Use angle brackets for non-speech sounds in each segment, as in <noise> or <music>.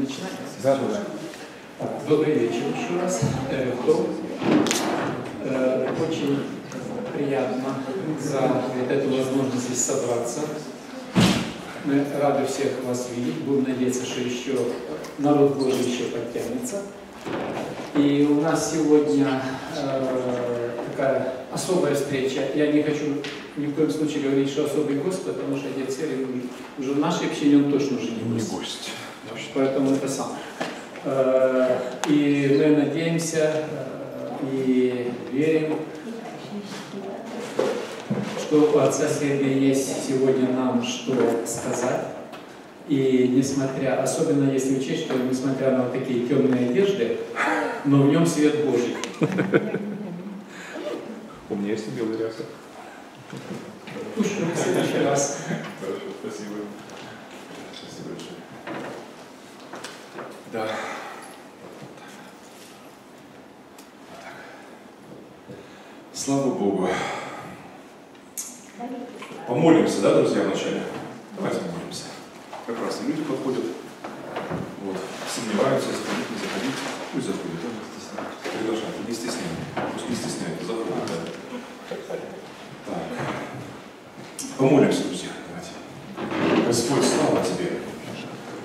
начинать? Да, да. Добрый вечер еще раз. Э, э, очень приятно за вот эту возможность здесь собраться. Мы рады всех вас видеть. Будем надеяться, что еще народ Божий еще подтянется. И у нас сегодня э, такая особая встреча. Я не хочу ни в коем случае говорить, что особый гость, потому что отец Серый уже в нашей общине он точно уже не гость. Не гость. Поэтому это сам. Э, и мы надеемся э, и верим, что у отца Сергия есть сегодня нам что сказать. И несмотря, особенно если учесть, что несмотря на вот такие темные одежды, но в нем свет Божий. У меня есть белый ряса. Пусть в следующий раз. Хорошо, спасибо. Спасибо большое. Да. Слава Богу. Помолимся, да, друзья, вначале? Давайте помолимся. Как раз и люди подходят, вот, сомневаются, заходить, не заходить. Пусть заходят, да? Приглашайте, не стесняйтесь. Пусть не стесняйтесь, заходят, да. Так. Помолимся, друзья, давайте. Господь, слава Тебе.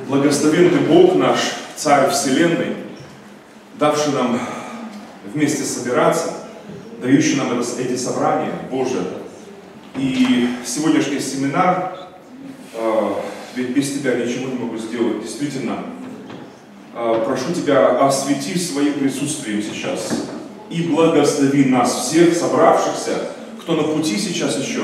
Благословен Ты Бог наш, Царь Вселенной, давший нам вместе собираться, дающий нам эти собрания, Боже. И сегодняшний семинар, э, ведь без Тебя ничего не могу сделать, действительно, э, прошу Тебя, освети своим присутствием сейчас и благослови нас всех собравшихся, кто на пути сейчас еще,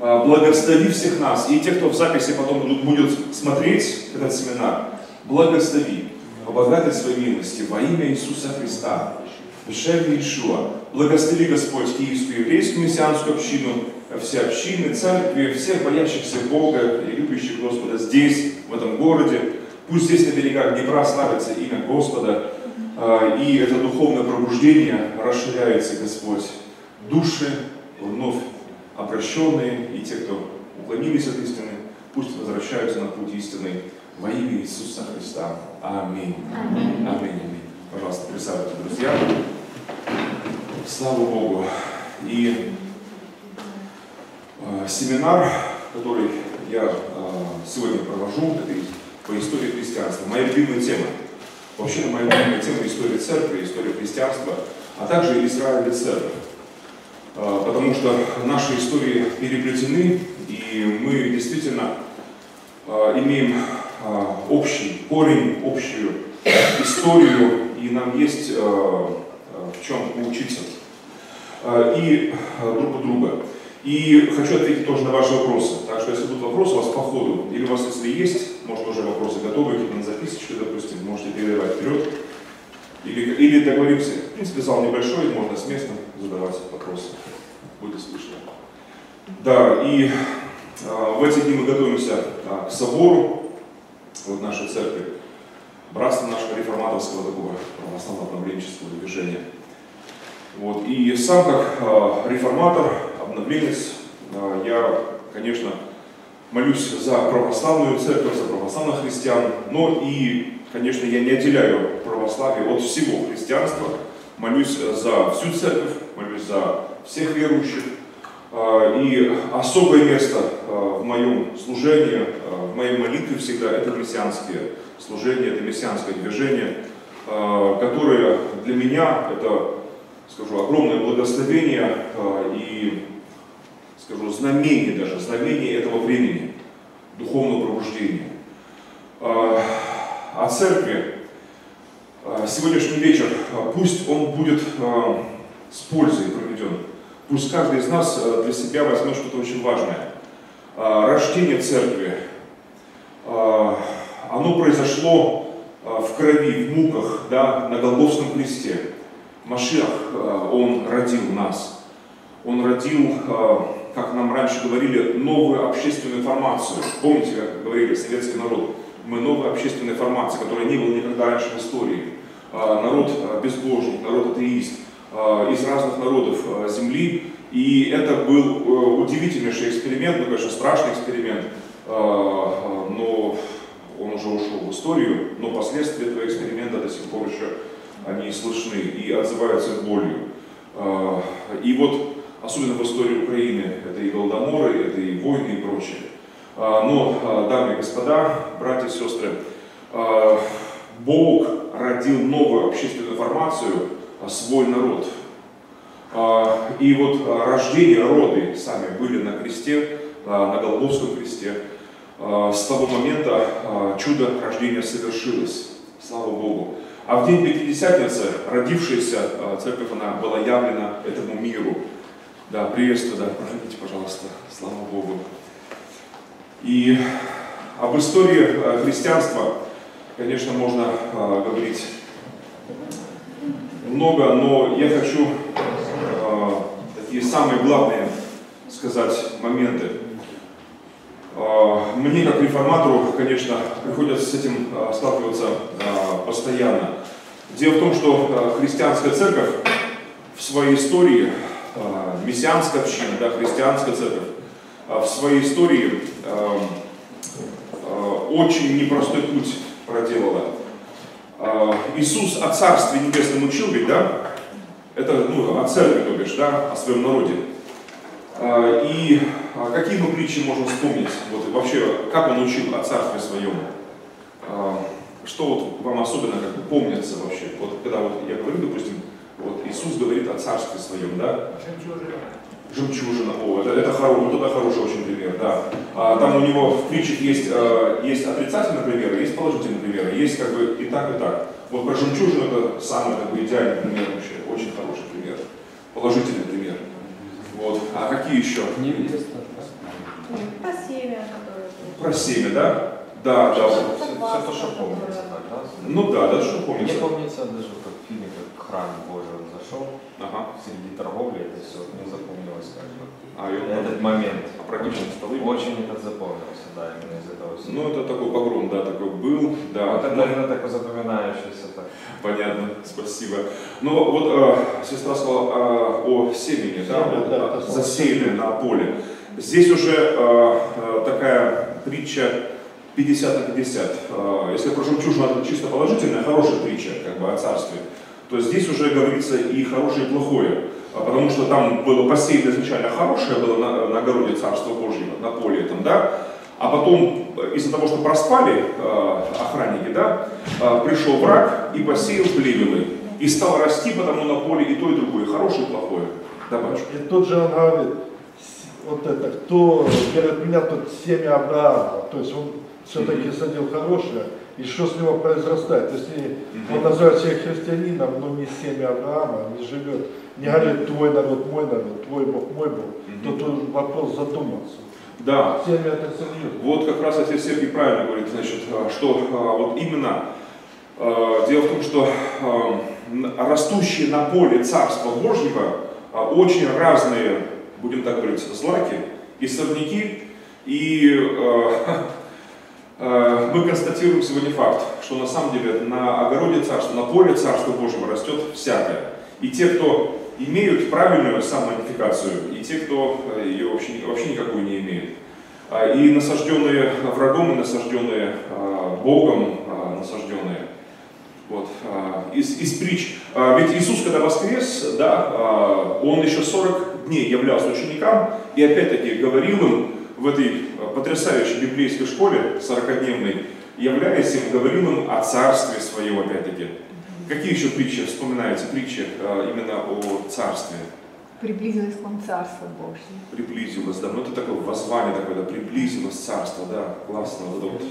э, благослови всех нас, и тех, кто в записи потом будут, будет смотреть этот семинар, благослови, обогати своей милости во имя Иисуса Христа, Бешев Иешуа. Благослови Господь Киевскую еврейскую мессианскую общину, все общины, церкви, всех боящихся Бога и любящих Господа здесь, в этом городе. Пусть здесь на берегах Днепра славится имя Господа, а, и это духовное пробуждение расширяется, Господь. Души вновь обращенные, и те, кто уклонились от истины, пусть возвращаются на путь истины во имя Иисуса Христа. Аминь. Аминь. Аминь. Аминь. Пожалуйста, присаживайтесь, друзья. Слава Богу. И э, семинар, который я э, сегодня провожу, это по истории христианства. Моя любимая тема. Вообще, моя любимая тема история церкви, история христианства, а также Израиль и церковь. Э, потому что наши истории переплетены, и мы действительно э, имеем общий корень, общую историю, и нам есть э, в чем поучиться. И друг у друга. И хочу ответить тоже на ваши вопросы. Так что, если будут вопросы у вас по ходу, или у вас, если есть, может, уже вопросы готовы, какие-то на записочке, допустим, можете передавать вперед. Или, или договоримся, в принципе, зал небольшой, можно с места задавать вопросы. Будет слышно. Да, и э, в эти дни мы готовимся э, к собору вот нашей церкви, братства нашего реформаторского такого православного обновленческого движения. Вот. И сам как э, реформатор, обновленец, э, я, конечно, молюсь за православную церковь, за православных христиан, но и, конечно, я не отделяю православие от всего христианства, молюсь за всю церковь, молюсь за всех верующих. Э, и особое место в моем служении, э, в моей молитве всегда это мессианские служения, это мессианское движение, которое для меня это скажу, огромное благословение э, и, скажу, знамение даже, знамение этого времени, духовного пробуждения. Э, о церкви э, сегодняшний вечер, пусть он будет с пользой проведен, пусть каждый из нас для себя возьмет что-то очень важное. Рождение церкви, оно произошло в крови, в муках, да, на Голговском кресте. Машиах, он родил нас. Он родил, как нам раньше говорили, новую общественную формацию. Помните, как говорили советский народ? Мы новая общественная формация, которая не была никогда раньше в истории. Народ безбожник, народ атеист из разных народов Земли. И это был удивительнейший эксперимент, ну, конечно, страшный эксперимент, но он уже ушел в историю, но последствия этого эксперимента до сих пор еще они слышны и отзываются болью. А, и вот, особенно в истории Украины, это и голодоморы, это и войны и прочее. Но, дамы и господа, братья и сестры, Бог родил новую общественную формацию, свой народ. И вот рождение, роды сами были на кресте, на Голгофском кресте. С того момента чудо рождения совершилось. Слава Богу. А в день Пятидесятницы родившаяся а, церковь, она была явлена этому миру. Да, приветствую, да, проходите, пожалуйста, слава Богу. И об истории а, христианства, конечно, можно а, говорить много, но я хочу такие самые главные сказать моменты. Мне, как реформатору, конечно, приходится с этим сталкиваться постоянно. Дело в том, что христианская церковь в своей истории, мессианская община, да, христианская церковь, в своей истории очень непростой путь проделала. Иисус о Царстве Небесном учил ведь, да? Это ну, о церкви, то бишь, да, о своем народе. И какие мы притчи можем вспомнить? Вот вообще, как он учил о Царстве Своем? что вот вам особенно как бы помнится вообще? Вот когда вот я говорю, допустим, вот Иисус говорит о царстве своем, да? Жемчужина. Жемчужина, о, это, это, хоро, вот это хороший очень пример, да. А, там у него в притчах есть, а, есть отрицательный пример, есть положительный пример, есть как бы и так, и так. Вот про жемчужину это самый как бы идеальный пример вообще, очень хороший пример, положительный пример. Вот. А какие еще? Невеста. Про семя, которое... Про семя, да? Да, да. Все, то, что помнится, так, да? Ну да, да, что помнится. Мне помнится даже как в фильме, как храм Божий он зашел, ага. среди торговли, это все мне запомнилось как бы. А, и он этот момент. Опрокинул столы. Очень этот запомнился, да, именно из этого всего. Ну, это такой погром, да, такой был, да. Вот это, наверное, такой запоминающийся так. Понятно, спасибо. Ну, вот э, сестра сказала э, о семени, да, вот, да, засеянное на поле. Здесь уже э, э, такая притча 50 на 50. А, если про жемчужину это чисто положительная, хорошая притча как бы, о царстве, то здесь уже говорится и хорошее, и плохое. А, потому что там было посеяно изначально хорошее было на, на огороде Царства Божьего, на поле этом, да, а потом из-за того, что проспали э, охранники, да, э, пришел враг и посеял плевелы. И стал расти потому на поле и то, и другое, хорошее и плохое. Добавь. И тут же он говорит, вот это, кто перед меня тут семя Авраама, то есть он все-таки садил хорошее, и что с него произрастает. Если он называет себя христианином, но не семя Авраама, не живет, не говорит твой народ, мой народ, твой Бог, мой Бог, то тут вопрос задуматься. Да. Семя это серьезно. Вот как раз отец Сергей правильно говорит, значит, а, что а, вот именно а, дело в том, что растущие на поле Царства Божьего очень разные, будем так говорить, злаки и сорняки, и Э, <laughs> мы констатируем сегодня факт, что на самом деле на огороде царства, на поле царства Божьего растет всякое. И те, кто имеют правильную самомодификацию, и те, кто э, ее вообще, вообще никакую не имеет. А, и насажденные врагом, и насажденные а, Богом, а, насажденные. Вот, из, из притч. Ведь Иисус, когда воскрес, да, Он еще 40 дней являлся ученикам, и опять-таки говорил им, в этой э, потрясающей библейской школе 40-дневной, являясь им, говорил им о царстве своем опять-таки. Какие еще притчи вспоминаете, притчи э, именно о царстве? Приблизилось к вам Царство Божье. Приблизилось, да. Ну это такое воззвание такое, да, приблизилось Царство, да, классно. Вот это вот.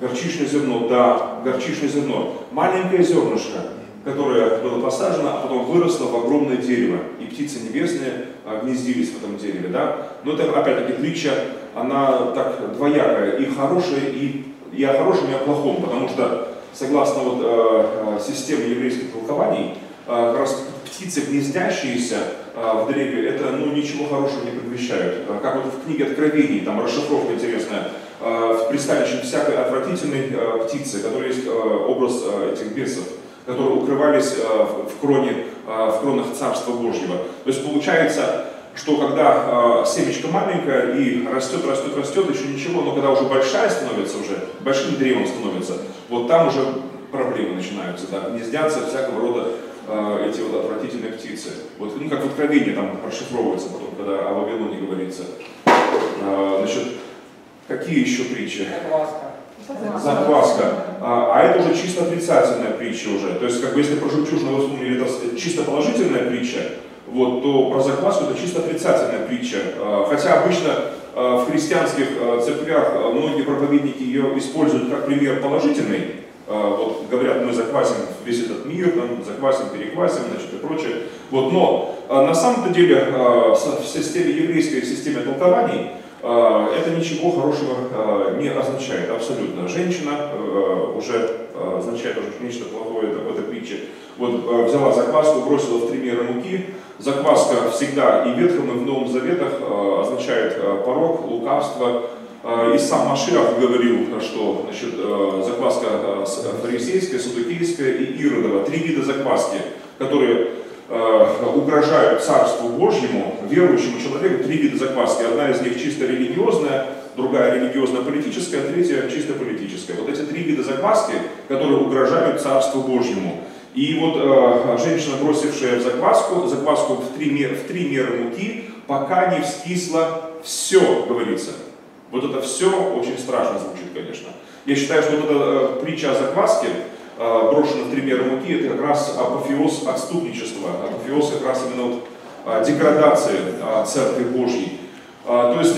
Горчичное зерно, да, горчичное зерно. Маленькое зернышко, которое было посажено, а потом выросло в огромное дерево. И птицы небесные а, гнездились в этом дереве. Да? Но это опять-таки притча, она так двоякая, и хорошая, и, и о хорошем, и о плохом. Потому что, согласно вот, э, системе еврейских толкований, э, как раз птицы, гнездящиеся э, в древе, это ну, ничего хорошего не предвещают. Как вот в книге Откровений, там расшифровка интересная, в пристанище всякой отвратительной птицы, которая есть образ этих бесов которые укрывались э, в, кроне, э, в кронах Царства Божьего. То есть получается, что когда э, семечко маленькое и растет, растет, растет, еще ничего, но когда уже большая становится, уже большим древом становится, вот там уже проблемы начинаются, да, гнездятся всякого рода эти вот отвратительные птицы. Вот, ну, как в Откровении там расшифровывается потом, когда о Вавилоне говорится. Э, значит, какие еще притчи? Закваска. А, а это уже чисто отрицательная притча уже. То есть, как бы, если про жемчужину вспомнили, это чисто положительная притча, вот, то про закваску это чисто отрицательная притча. А, хотя обычно а, в христианских а, церквях многие проповедники ее используют как пример положительный. Вот говорят, мы заквасим весь этот мир, там, заквасим, переквасим, значит, и прочее. Вот, но на самом-то деле в системе еврейской системе толкований это ничего хорошего а, не означает абсолютно. Женщина а, уже означает уже нечто плохое в этой притче. Вот взяла закваску, бросила в три меры муки. Закваска всегда и в Ветхом, и в Новом Заветах означает порог, лукавство. И сам Машиах говорил, что значит, закваска фарисейская, садукейская и иродова. Три вида закваски, которые э, угрожают Царству Божьему, верующему человеку, три вида закваски. Одна из них чисто религиозная, другая религиозно-политическая, третья чисто политическая. Вот эти три вида закваски, которые угрожают Царству Божьему. И вот э, женщина, бросившая в закваску, закваску в три, мер- в три меры муки, пока не вскисло все, говорится. Вот это все очень страшно звучит, конечно. Я считаю, что вот эта э, притча о закваске, э, брошена в три меры муки, это как раз апофеоз отступничества, апофеоз как раз именно вот, э, деградации э, Церкви Божьей. А, То есть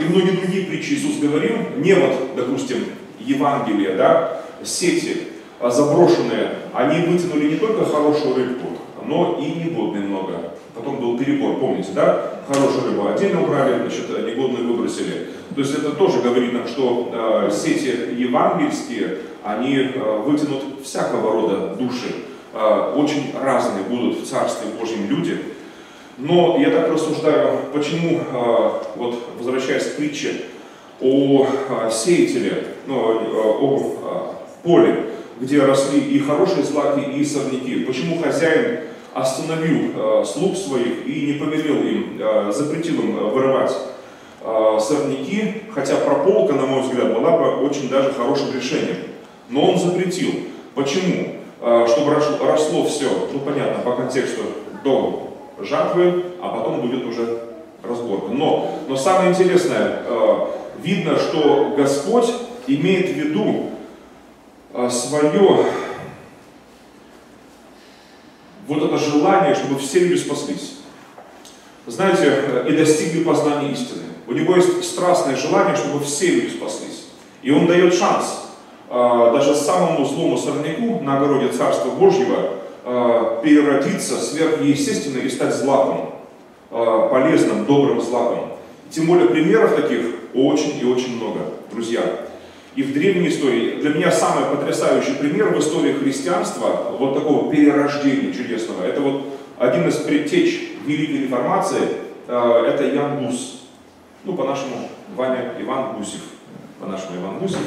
и многие другие притчи Иисус говорил, не вот, допустим, Евангелие, да, сети а, заброшенные, они вытянули не только хорошую рыбку, но и негодной много. Потом был перебор, помните, да? Хорошую рыбу отдельно убрали, значит, негодную выбросили. То есть это тоже говорит нам, что э, сети евангельские, они э, вытянут всякого рода души. Э, очень разные будут в Царстве Божьем люди. Но я так рассуждаю, почему, э, вот возвращаясь к притче о э, сеятеле, ну, э, о э, поле, где росли и хорошие злаки, и сорняки, почему хозяин остановил э, слуг своих и не повелел им, э, запретил им э, вырывать сорняки, хотя прополка, на мой взгляд, была бы очень даже хорошим решением. Но он запретил. Почему? Э, чтобы росло все, ну понятно, по контексту до жатвы, а потом будет уже разборка. Но, но самое интересное, видно, что Господь имеет в виду свое вот это желание, чтобы все люди спаслись. Знаете, э, и достигли познания истины. У него есть страстное желание, чтобы все люди спаслись. И он дает шанс э, даже самому злому сорняку на огороде Царства Божьего э, переродиться сверхъестественно и стать злаком, полезным, добрым злаком. Тем более примеров таких очень и очень много, друзья. И в древней истории, для меня самый потрясающий пример в истории христианства, вот такого перерождения чудесного, это вот один из предтеч Великой Реформации, э, это Ян Гус. Ну, по-нашему, Ваня Иван Гусев. По-нашему, Иван Гусев.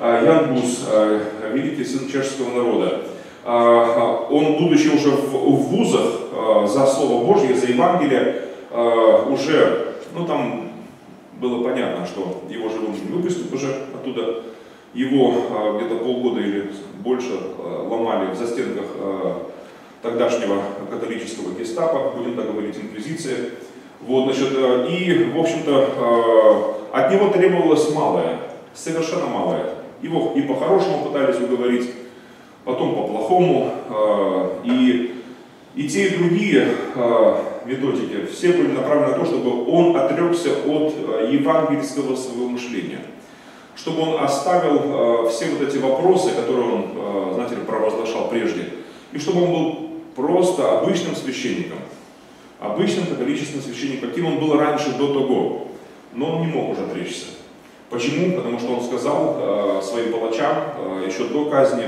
Э, Ян Гус, э, великий сын чешского народа. Он, будучи уже в, вузах за Слово Божье, за Евангелие, уже, ну там было понятно, что его же не выпустят уже оттуда. Его э, где-то полгода или больше э, ломали в застенках э, тогдашнего католического гестапо, будем так говорить, инквизиции. Вот, значит, и, в общем-то, от него требовалось малое, совершенно малое. Его и по-хорошему пытались уговорить, потом по-плохому. И, и те, и другие методики, все были направлены на то, чтобы он отрекся от э, евангельского своего мышления. Чтобы он оставил э, все вот эти вопросы, которые он, э, знаете ли, провозглашал прежде. И чтобы он был просто обычным священником. Обычным католическим священником, каким он был раньше до того. Но он не мог уже отречься. Почему? Потому что он сказал своим палачам еще до казни,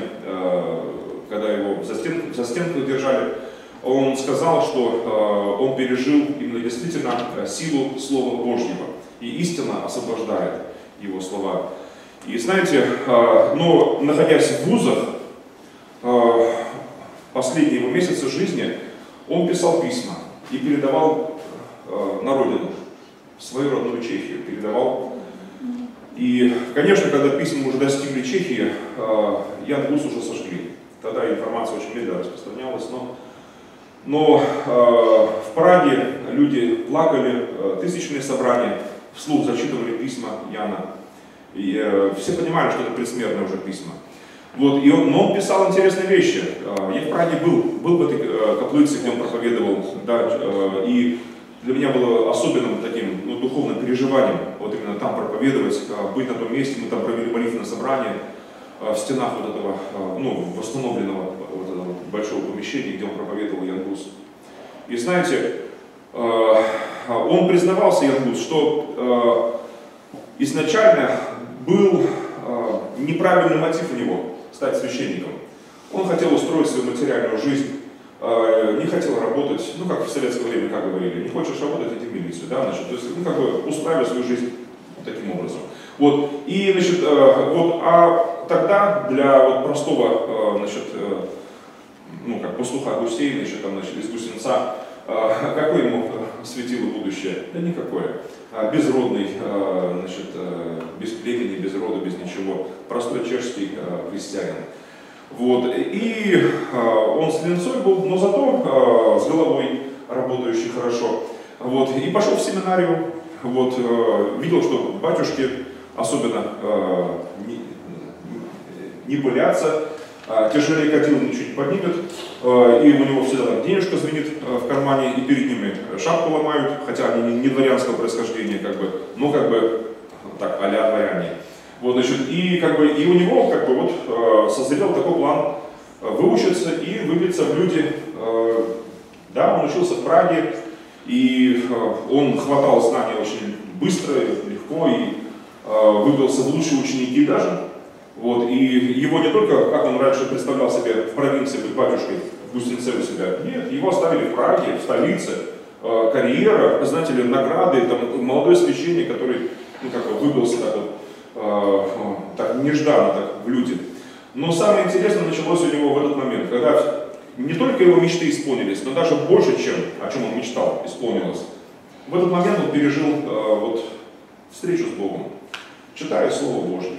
когда его за стенку, за стенку держали, он сказал, что э, он пережил именно действительно э, силу Слова Божьего. И истина освобождает его слова. И знаете, э, но находясь в вузах, последние его месяцы жизни, он писал письма и передавал на родину, в свою родную Чехию передавал. И, конечно, когда письма уже достигли Чехии, Ян Гус уже сожгли. Тогда информация очень медленно распространялась, но, но э, в Праге люди плакали, э, тысячные собрания, вслух зачитывали письма Яна. И э, все понимали, что это предсмертные уже письма. Вот, и он, но он писал интересные вещи. Э, Я в Праге был, был в этой э, каплице, где он проповедовал, да, э, и для меня было особенным таким ну, духовным переживанием вот именно там проповедовать, э, быть на том месте. Мы там провели молитвенное собрание э, в стенах вот этого, э, ну, восстановленного большого помещения, где он проповедовал Ян Гус. И знаете, э, он признавался, Ян Гус, что э, изначально был э, неправильный мотив у него стать священником. Он хотел устроить свою материальную жизнь, не хотел работать, ну как в советское время, как говорили, не хочешь работать, иди в милицию, да, значит, то есть, ну как бы устраивать свою жизнь таким образом. Вот, и, значит, вот, а тогда для вот простого, значит, ну как пастуха гусей, значит, там, значит, из гусенца, э, какое ему э, светило будущее? Да никакое. А, Безродный, э, значит, э, без племени, без рода, без ничего, простой чешский крестьянин. Вот. И он с линцой был, но зато с головой работающий хорошо. Вот. И пошел в семинарию, вот, видел, что батюшки особенно не, не пылятся, тяжелее кадил ничего не поднимет, э, и у него всегда денежка звенит э, в кармане, и перед ними шапку ломают, хотя они не, дворянского происхождения, как бы, но как бы так, а-ля дворяне. Вот, значит, и, как бы, и у него как бы, вот, созрел такой план выучиться и выбиться в люди. Да, он учился в Праге, и он хватал знаний очень быстро, легко, и выбрался в лучшие ученики даже. Вот, и его не только, как он раньше представлял себе, в провинции быть батюшкой, в Густинце у себя, нет, его оставили в Праге, в столице, Э, карьера, знаете ли, награды, там, молодой священник, который, ну, как бы выбрался так вот, э, так нежданно так в люди. Но самое интересное началось у него в этот момент, когда не только его мечты исполнились, но даже больше, чем о чем он мечтал, исполнилось. В этот момент он пережил э, вот, встречу с Богом, читая Слово Божье.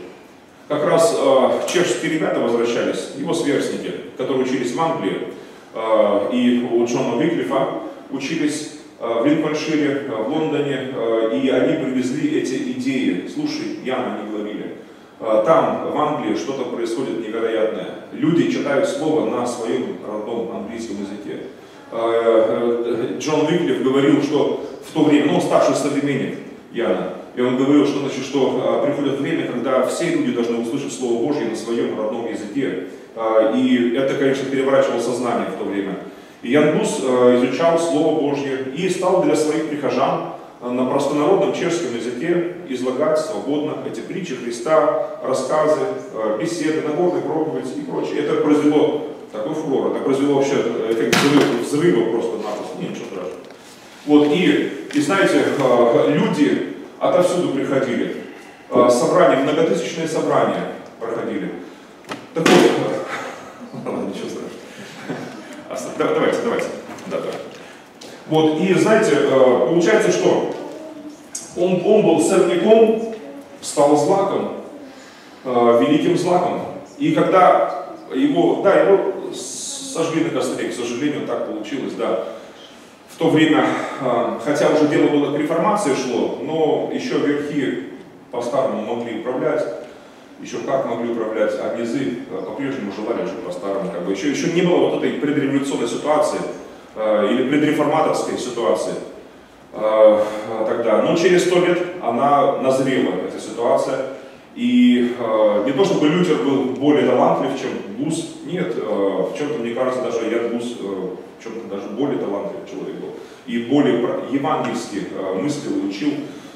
Как раз э, чешские ребята возвращались, его сверстники, которые учились в Англии, э, и у Джона Виклифа учились э, в Линкольншире, в Лондоне, и они привезли эти идеи. Слушай, Яна, они говорили, там, в Англии, что-то происходит невероятное. Люди читают слово на своем родном английском языке. Э, Джон Виклиф говорил, что в то время, ну, он старший современник Яна, и он говорил, что, значит, что э, приходит время, когда все люди должны услышать Слово Божье на своем родном языке. Э, и это, конечно, переворачивало сознание в то время. И Ян Гус э, изучал Слово Божье и стал для своих прихожан э, на простонародном чешском языке излагать свободно эти притчи Христа, рассказы, э, беседы, Нагорный проповедь и прочее. Это произвело такой фурор, это произвело вообще эффект взрыва, взрыва просто-напросто, ничего страшного. Вот, и, и знаете, э, люди отовсюду приходили, Э, собрания, многотысячные собрания проходили. Так вот, <laughs> ладно, ничего страшного. Да, Давайте, давайте. Да, да. Вот, и знаете, э, получается, что он, он был сорняком, стал злаком, э, великим злаком. И когда его, да, его сожгли на костре, к сожалению, так получилось, да. То время, э, хотя уже дело было к реформации шло, но еще верхи по-старому могли управлять, еще как могли управлять, а низы э, по-прежнему желали жить по-старому. Как бы. еще, еще не было вот этой предреволюционной ситуации э, или предреформаторской ситуации тогда. Но через сто лет она назрела, эта ситуация. И не то чтобы Лютер был более талантлив, чем Гус, нет, э, в чем-то, мне кажется, даже Ян Гус э, в чем-то даже более талантливый человек был. И более евангельски э, мыслил учил.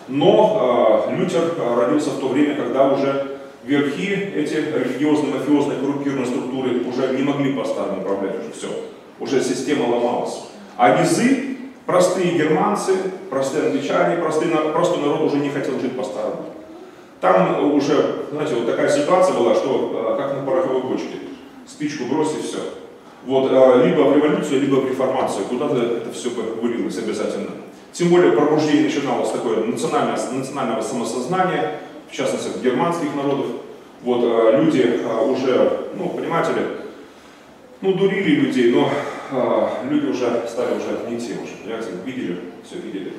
Но Лютер родился в то время, когда уже верхи, эти религиозно-мафиозные коррумпированные структуры уже не могли по-старому управлять, уже все. Уже система ломалась. А низы, простые германцы, простые англичане, простые, простой народ уже не хотел жить по-старому. Там уже, знаете, вот такая ситуация была, что как на пороховой бочке. Спичку брось и все. Вот, э, либо в революцию, либо в реформацию. Куда-то это все вылилось обязательно. Тем более пробуждение начиналось такое национальное, национального самосознания, в частности, германских народов. Вот э, люди э, уже, ну, понимаете ли, ну, дурили людей, но люди уже стали уже не те уже, понимаете, видели, все видели,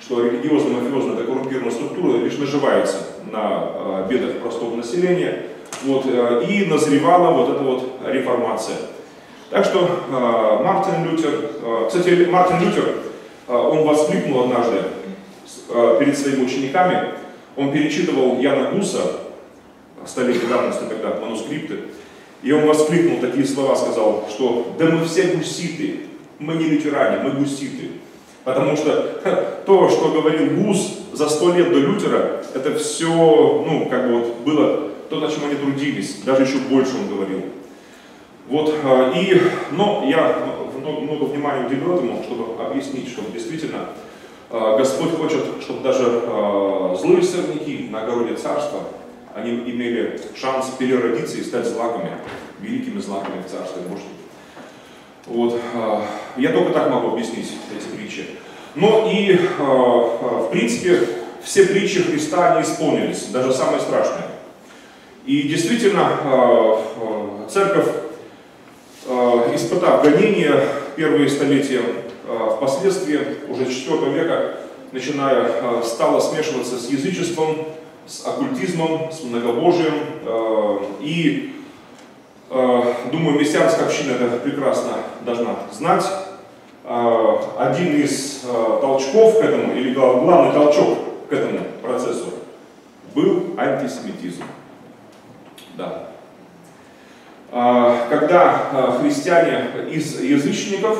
что религиозно-мафиозная эта коррумпированная структура лишь наживается на бедах простого населения, вот, и назревала вот эта вот реформация. Так что Мартин Лютер, кстати, Мартин Лютер, он воскликнул однажды перед своими учениками, он перечитывал Яна Гуса, столетней давности тогда, манускрипты, и он воскликнул такие слова, сказал, что да мы все гуситы, мы не лютеране, мы гуситы. Потому что то, что говорил Гус за сто лет до Лютера, это все, ну, как бы вот было то, на чем они трудились, даже еще больше он говорил. Вот, а, и, но я много, внимания уделил этому, чтобы объяснить, что действительно а, Господь хочет, чтобы даже а, злые сорняки на огороде царства они имели шанс переродиться и стать злаками, великими злаками в Царстве Божьем. Вот. Я только так могу объяснить эти притчи. Но и, в принципе, все притчи Христа не исполнились, даже самые страшные. И действительно, церковь, испытав гонения первые столетия, впоследствии, уже с IV века, начиная, стала смешиваться с язычеством, с оккультизмом, с многобожием. Э, и, э, думаю, мессианская община это прекрасно должна знать. Э, один из толчков к этому, или главный толчок к этому процессу, был антисемитизм. Да. Когда христиане из язычников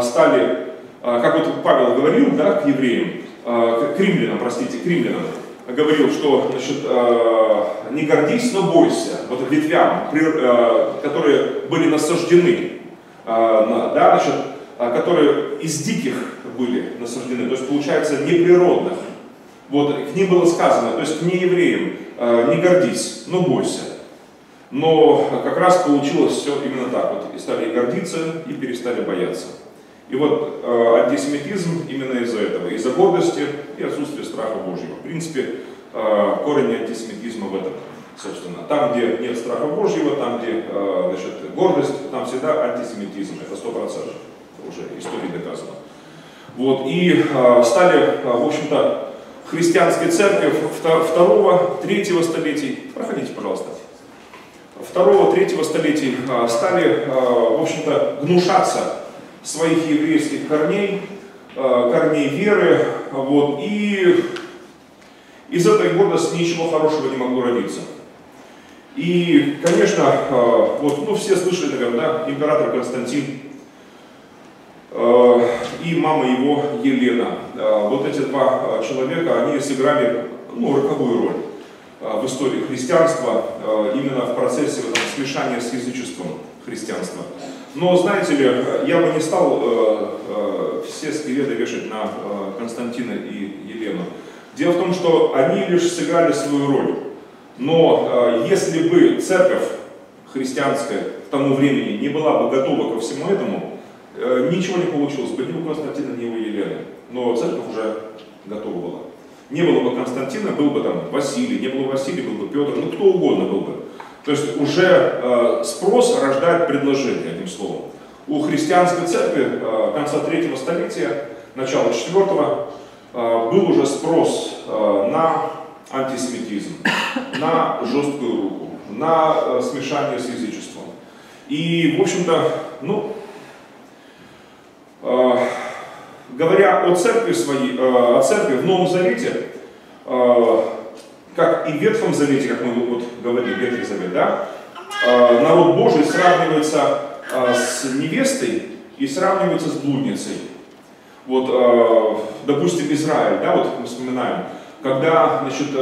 стали, как вот Павел говорил, да, к евреям, к римлянам, простите, к римлянам, говорил, что значит, не гордись, но бойся вот ветвям, которые были насаждены, да, значит, которые из диких были насаждены, то есть получается неприродных. Вот к ним было сказано, то есть к неевреям, не гордись, но бойся. Но как раз получилось все именно так. Вот и стали гордиться, и перестали бояться. И вот э, антисемитизм именно из-за этого, из-за гордости и отсутствия страха Божьего. В принципе, э, корень антисемитизма в этом, собственно. Там, где нет страха Божьего, там, где э, значит, гордость, там всегда антисемитизм. Это сто процентов уже истории доказано. Вот, и э, стали, э, в общем-то, христианские церкви второго, третьего столетий, проходите, пожалуйста, второго, третьего столетий э, стали, э, в общем-то, гнушаться своих еврейских корней, э, корней веры, вот, и из этой гордости ничего хорошего не могло родиться. И, конечно, вот, ну, все слышали, наверное, да, император Константин и мама его Елена. Вот эти два человека, они сыграли ну, роковую роль в истории христианства, именно в процессе в этом смешания с язычеством христианства. Но, знаете ли, я бы не стал э, э, все скелеты вешать на э, Константина и Елену. Дело в том, что они лишь сыграли свою роль. Но э, если бы церковь христианская к тому времени не была бы готова ко всему этому, э, ничего не получилось бы ни у Константина, ни у Елены. Но церковь уже готова была. Не было бы Константина, был бы там Василий, не было бы Василия, был бы Петр, ну кто угодно был бы. То есть уже э, спрос рождает предложение, одним словом. У христианской церкви э, конца третьего столетия, начала четвертого, э, был уже спрос э, на антисемитизм, на жесткую руку, на э, смешание с язычеством. И, в общем-то, ну, э, говоря о церкви своей, э, о церкви в Новом Завете, э, как и в Ветхом Завете, как мы вот говорили, Ветхий Завет, да, а, народ Божий сравнивается с невестой и сравнивается с блудницей. Вот, допустим, Израиль, да, вот мы вспоминаем, когда, значит,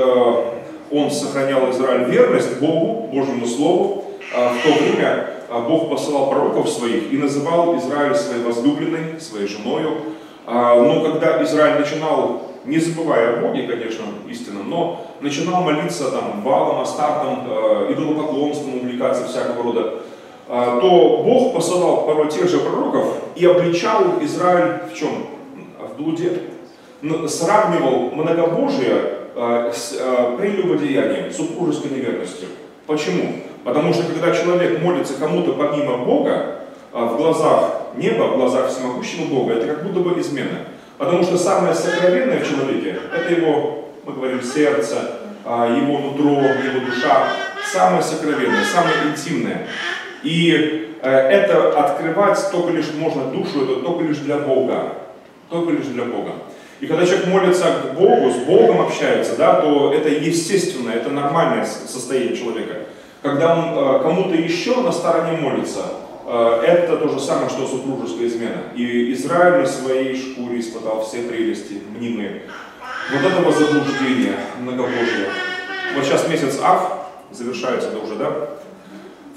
он сохранял Израиль верность Богу, Божьему Слову, в то время Бог посылал пророков своих и называл Израиль своей возлюбленной, своей женою. Но когда Израиль начинал не забывая о Боге, конечно, истинном, но начинал молиться там Валом, Астартом, э, идолопоклонством, увлекаться всякого рода, э, то Бог посылал порой тех же пророков и обличал Израиль в чем? В блуде. сравнивал многобожие э, с э, прелюбодеянием, супружеской неверностью. Почему? Потому что когда человек молится кому-то помимо Бога, в глазах неба, в глазах всемогущего Бога, это как будто бы измена. Потому что самое сокровенное в человеке – это его, мы говорим, сердце, э, его нутро, его душа, самое сокровенное, самое интимное. И э, это открывать только лишь можно душу, это только лишь для Бога. Только лишь для Бога. И когда человек молится к Богу, с Богом общается, да, то это естественно, это нормальное состояние человека. Когда он э, кому-то еще на стороне молится, это то же самое, что супружеская измена. И Израиль на своей шкуре испытал все прелести мнимые. Вот этого заблуждения многобожия. Вот сейчас месяц Ав, завершается это уже, да?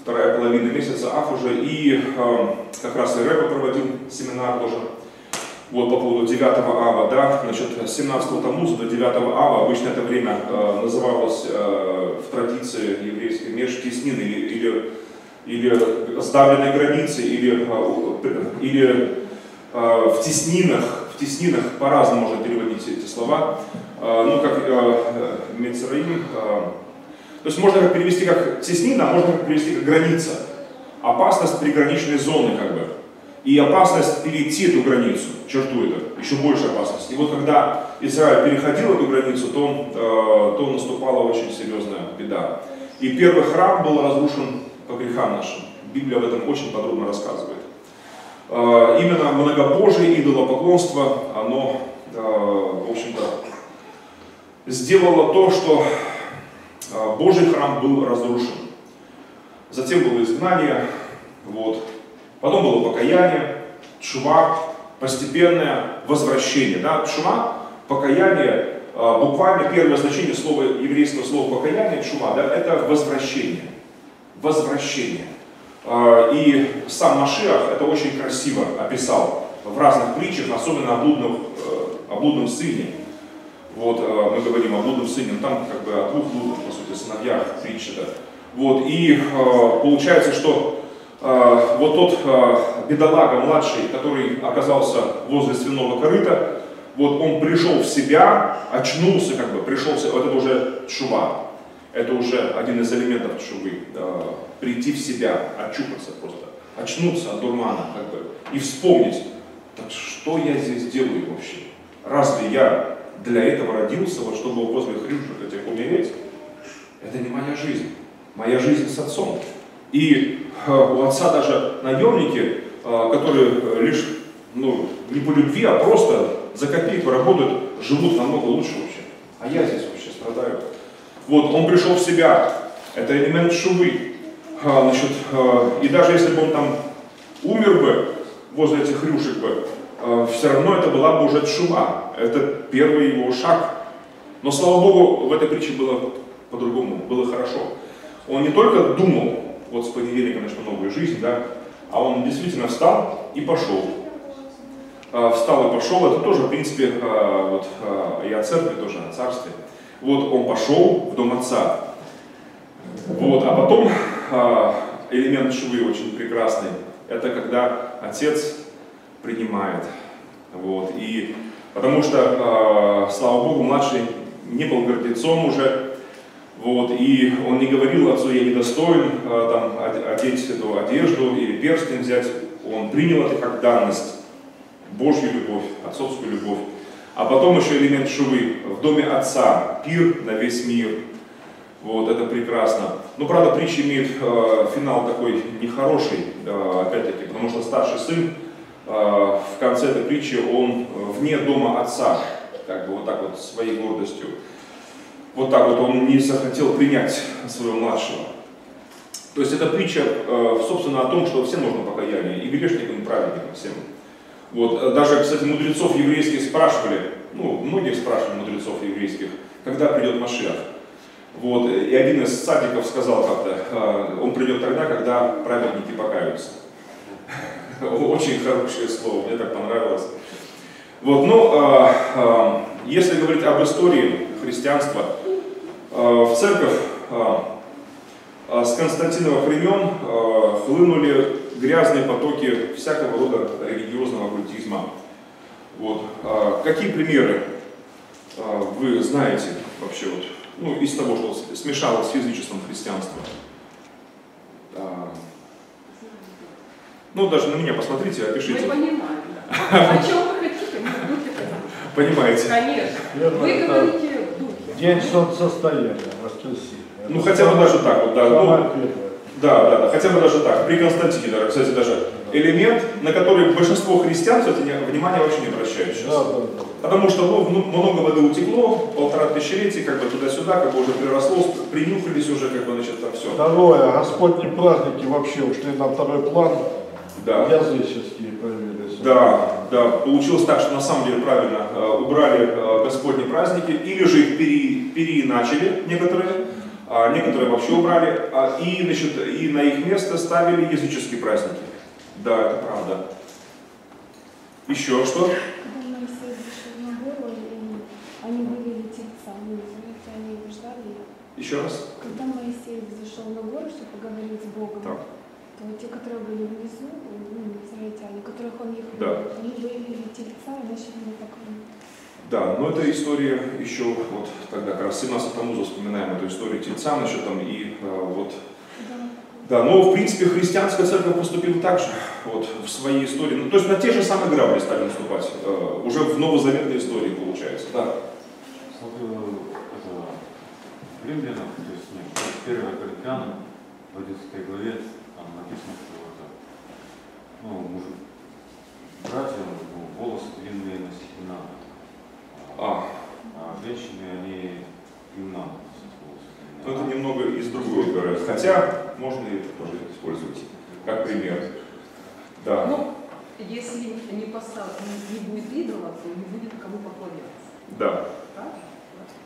Вторая половина месяца Ав уже. И э, как раз и Рэба проводил семинар тоже. Вот по поводу 9 ава, да, значит, с 17 Тамуза до 9 ава, обычно это время э, называлось э, в традиции еврейской межтеснины или, или, или сдавленной границы, или, э, или э, в теснинах, в теснинах по-разному можно переводить эти слова, Э, ну, как э, э, э, то есть можно как перевести как теснина, а можно как перевести как граница. Опасность приграничной зоны, как бы. И опасность перейти эту границу, черту это, еще больше опасность. И вот когда Израиль переходил эту границу, то, э, то наступала очень серьезная беда. И первый храм был разрушен по грехам нашим. Библия об этом очень подробно рассказывает. Э, именно многобожие идолопоклонство, оно, э, в общем-то, сделало то, что э, Божий храм был разрушен. Затем было изгнание, вот. потом было покаяние, чува, постепенное возвращение. Да? Чува, покаяние, буквально первое значение слова, еврейского слова покаяние, чува, да, это возвращение. Возвращение. Э, И сам Машиах это очень красиво описал в разных притчах, особенно о блудном, э, о блудном сыне. Вот, э, мы говорим о блудном сыне, но там как бы о двух блудных, по сути, сыновьях притча. Да. Вот, и э, получается, что вот тот бедолага младший, который оказался возле свиного корыта, вот он пришел в себя, очнулся, как бы пришел в себя, вот это уже чува. Это уже один из элементов чувы. э, прийти в себя, очухаться просто, очнуться от дурмана, как бы, и вспомнить, так что я здесь делаю вообще? Разве я для этого родился, вот чтобы возле хрюшек этих умереть? Это не моя жизнь. Моя жизнь с отцом. И э, у отца даже наемники, э, которые лишь ну, не по любви, а просто за копейку работают, живут намного лучше вообще. А я здесь вообще страдаю. Вот, он пришел в себя. Это элемент шувы. А, значит, э, и даже если бы он там умер бы возле этих хрюшек бы, э, все равно это была бы уже чува. Это первый его шаг. Но, слава Богу, в этой притче было по-другому, было хорошо. Он не только думал, вот с понедельника начну новую жизнь, да, а он действительно встал и пошел. Э, Встал и пошел, это тоже, в принципе, э, вот, э, и о церкви тоже, о царстве. Вот он пошел в дом отца. Вот, а потом э, элемент швы очень прекрасный. Это когда отец принимает. Вот, и потому что, э, слава Богу, младший не был гордецом уже, вот, и он не говорил отцу, я недостоин э, там, од- одеть эту одежду или перстень взять. Он принял это как данность, Божью любовь, отцовскую любовь. А потом еще элемент шувы. В доме отца пир на весь мир. Вот, это прекрасно. Но, правда, притча имеет э, финал такой нехороший, э, опять-таки, потому что старший сын э, в конце этой притчи, он вне дома отца, как бы вот так вот, своей гордостью. Вот так вот он не захотел принять своего младшего. То есть это притча, э, собственно, о том, что всем нужно покаяние, и грешникам, и праведникам, всем. Вот, э, даже, кстати, мудрецов еврейских спрашивали, ну, многих спрашивали мудрецов еврейских, когда придет Машиах. Вот, и один из садиков сказал как-то, э, он придет тогда, когда праведники покаются. <laughs> Очень хорошее слово, мне так понравилось. Вот, ну, э, если говорить об истории христианства, в церковь с Константинова времен э, хлынули грязные потоки всякого рода религиозного оккультизма. Вот. А, Какие примеры а, вы знаете вообще вот, ну, из того, что смешалось с язычеством христианства. А, Ну, даже на меня посмотрите, Мы опишите. понимаем, да. <laughs> О чем вы хотите, мы в духе понимаем. Понимаете? Конечно. Вы говорите в духе. День солнцестояния, воскресенье. Ну, хотя бы даже так вот, да. Ну. Да, да, да, хотя бы даже так. При Константине, даже, кстати, даже элемент, на который большинство христиан, кстати, внимания вообще не обращают сейчас. Да, да, да. Потому что ну, ну, много воды утекло, полтора тысячелетия, как бы туда-сюда, как бы уже приросло, принюхались уже, как бы, значит, там все. Второе, Господни праздники вообще ушли на второй план, Да. языческие появились. Да, да, получилось так, что на самом деле правильно э, убрали э, Господни праздники, или же их пере, переиначили некоторые, а некоторые вообще убрали, а, и, значит, и на их место ставили языческие праздники. Да, это правда. Еще что? Когда Моисей зашел на гору, и они вывели тельца, знаете, они его ждали. Еще раз? Когда Моисей зашел на гору, чтобы поговорить с Богом, Так. то те, которые были внизу, ну, израильтяне, которых он их Да. они вывели тельца и начали ему поклоняться. Да, но это история еще вот тогда, как раз 17 Тамуза вспоминаем эту историю тельца насчет там и э, вот Да. Да, но в принципе христианская церковь поступила так же вот, в своей истории. Ну, то есть на те же самые грабли стали наступать, э, уже в новозаветной истории получается. Да. Смотрю, это, в Римлянах, то есть нет, 1 Коринфянам, в 11 главе, там написано, что это, ну, мужик, братьям ну, волосы длинные носить не надо. А, А женщины, они, им надо ну это немного из другого говорят. Хотя можно и это тоже использовать как пример. Да. Ну, если не, посад, не будет идола, то не будет кому поклоняться. Да. Правильно?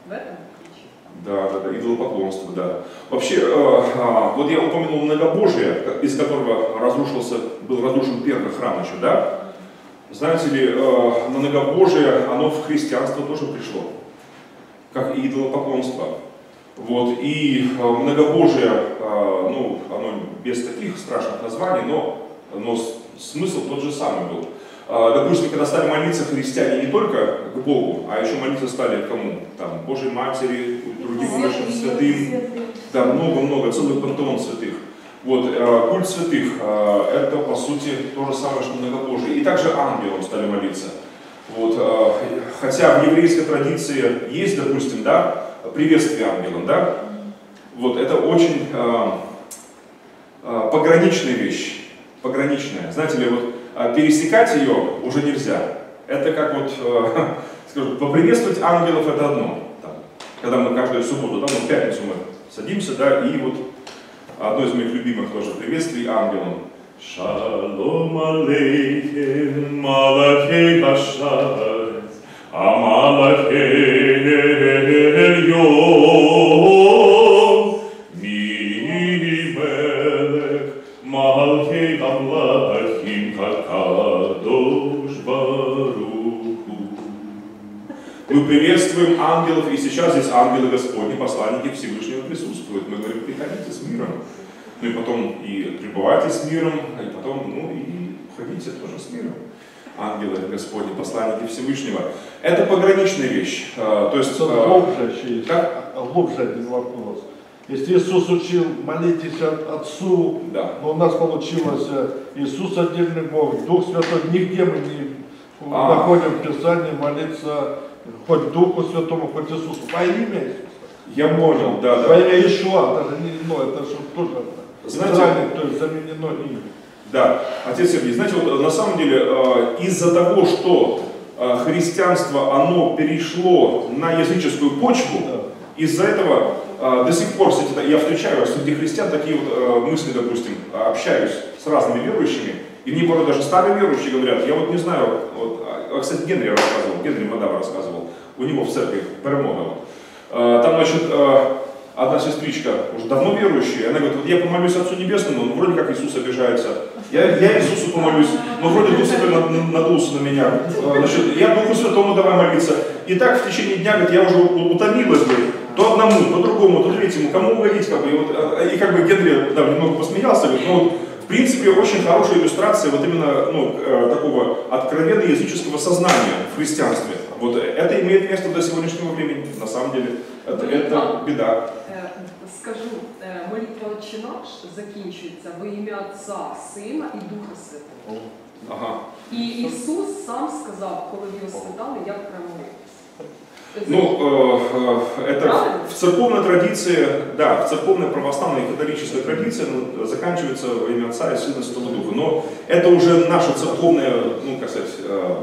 В этом ключе. Да, да, да, идолопоклонство, да. Вообще, э, а, вот я упомянул многобожие, из которого разрушился, был разрушен первый храм еще, да? Знаете ли, э, многобожие, оно в христианство тоже пришло, как и идолопоклонство. Вот, и э, многобожие, э, ну, оно без таких страшных названий, но, но смысл тот же самый был. Допустим, когда стали молиться христиане не только к Богу, а еще молиться стали к кому? Там, Божьей Матери, другим высшим святым, да, много-много, целый пантеон святых. Вот, э, культ святых, э, это по сути то же самое, что многобожие. И также ангелам стали молиться. Вот, э, хотя в еврейской традиции есть, допустим, да, приветствие ангелам, да, вот это очень пограничная вещь, пограничная. Знаете ли, вот э, пересекать ее уже нельзя. Это как вот, <laughs> скажу, поприветствовать ангелов это одно. Там, когда мы каждую субботу, да, ну, в пятницу мы садимся, да, и вот одно из моих любимых тоже приветствий ангелам. Шалом алейхем, малахей башарец, а малахей эльон, приветствуем ангелов, и сейчас здесь ангелы Господни, посланники Всевышнего присутствуют. Мы говорим, приходите с миром. Ну и потом и пребывайте с миром, и потом, ну и ходите тоже с миром. Ангелы Господни, посланники Всевышнего. Это пограничная вещь. А, То есть, а, глубже еще есть. как? А, Глубже один вопрос. Если Иисус учил, молитесь от Отцу, Да. но у нас получилось э, Иисус отдельный Бог, Дух Святой, нигде мы не А. находим в Писании молиться хоть Духу Святому, хоть Иисусу. Во имя Иисуса. Я понял, да, Во да. имя Ишуа, даже не, ну, это же тоже Знаете- то есть заменено имя. Да, отец Сергей, знаете, вот на самом деле э, из-за того, что э, христианство, оно перешло на языческую почву, Да. из-за этого э, до сих пор, кстати, я встречаю среди христиан такие вот э, мысли, допустим, общаюсь с разными верующими, и мне порой даже старые верующие говорят, я вот не знаю, вот, а, кстати, Генри рассказывал, Генри Мадава рассказывал, у него в церкви перемога. Вот. Э, Там, значит, э, одна сестричка, уже давно верующая, она говорит, вот я помолюсь Отцу Небесному, но вроде как Иисус обижается. Я, я Иисусу помолюсь, но вроде Дух Святой над- над- надулся на меня. Э, Значит, я Духу Святому давай молиться. И так в течение дня, говорит, я уже утомилась бы. То одному, то другому, то третьему, кому угодить, как бы. И, вот, э, и как бы Генри да, немного посмеялся, говорит, ну вот, принципе, очень хорошая иллюстрация вот именно ну, э, такого откровенно языческого сознания в христианстве. Вот это имеет место до сегодняшнего времени, на самом деле. Это, это беда. Е, Скажу, е, молитва «Отче наш» закінчується во ім'я Отця, Сина і Духа Святого. Ага. І Ісус сам сказав, коли його спитали, як треба молитися. Ну, э, э, это в церковной традиции, да, в церковной православной и католической традиции ну, заканчивается во имя Отца и Сына и Святого Духа. Но это уже наша церковная, ну, как сказать, э,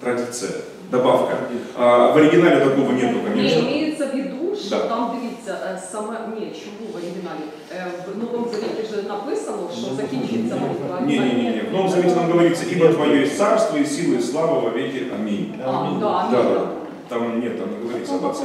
традиция, добавка. А в оригинале такого нету, Ні, конечно. імеється в виду, що Да. там дивіться, е, саме ні, чому в оригіналі? Е, В Новому Завіті ж написано, що закінчується молитва. Не-не-не, в Новом Завете нам говорится, ибо Твое есть царство и сила и слава во веки. Аминь. А, да, Да, ні, да. Там нет, там не говорится об.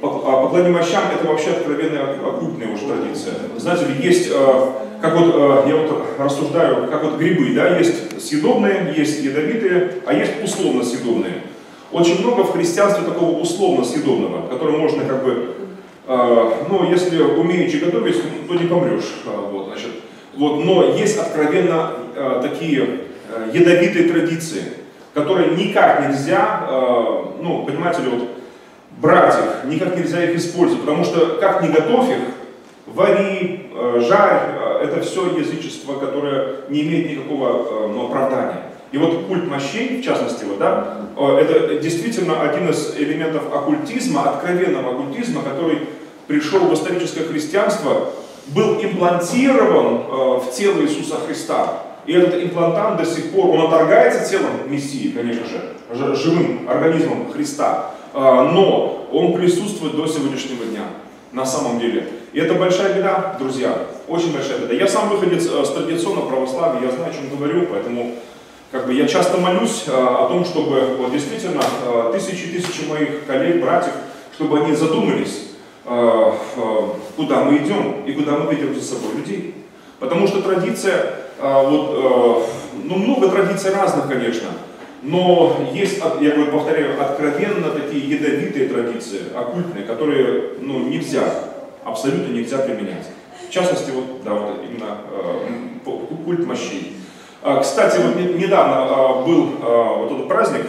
Пок- а Поклонение мощам это вообще откровенная оккультная уже традиция. Знаете ли, есть, э, как вот э, я вот рассуждаю, как вот грибы, да, есть съедобные, есть ядовитые, а есть условно съедобные. Очень много в христианстве такого условно съедобного, которое можно как бы, ну, если умеючи готовить, то не помрешь. Вот, значит, вот, но есть откровенно такие ядовитые традиции, которые никак нельзя, э, ну, понимаете ли, вот, брать их, никак нельзя их использовать, потому что как не готовь их, вари, э, жарь, э, это все язычество, которое не имеет никакого э, ну, оправдания. И вот культ мощей, в частности, вот, да, э, это действительно один из элементов оккультизма, откровенного оккультизма, который пришел в историческое христианство, был имплантирован в тело Иисуса Христа. И этот имплантант до сих пор, он отторгается телом Мессии, конечно же, живым организмом Христа, э, но он присутствует до сегодняшнего дня, на самом деле. И это большая беда, друзья, очень большая беда. Я сам выходец э, с традиционного православия, я знаю, о чем говорю, поэтому как бы я часто молюсь э, о том, чтобы вот, действительно э, тысячи и тысячи моих коллег, братьев, чтобы они задумались, куда мы идем и куда мы ведем за собой людей. Потому что традиция, вот, э, ну много традиций разных, конечно, но есть, я говорю, повторяю, откровенно такие ядовитые традиции, оккультные, которые ну, нельзя, абсолютно нельзя применять. В частности, вот, да, вот именно э, культ мощей. А, Кстати, вот не- недавно а, был а, вот этот праздник,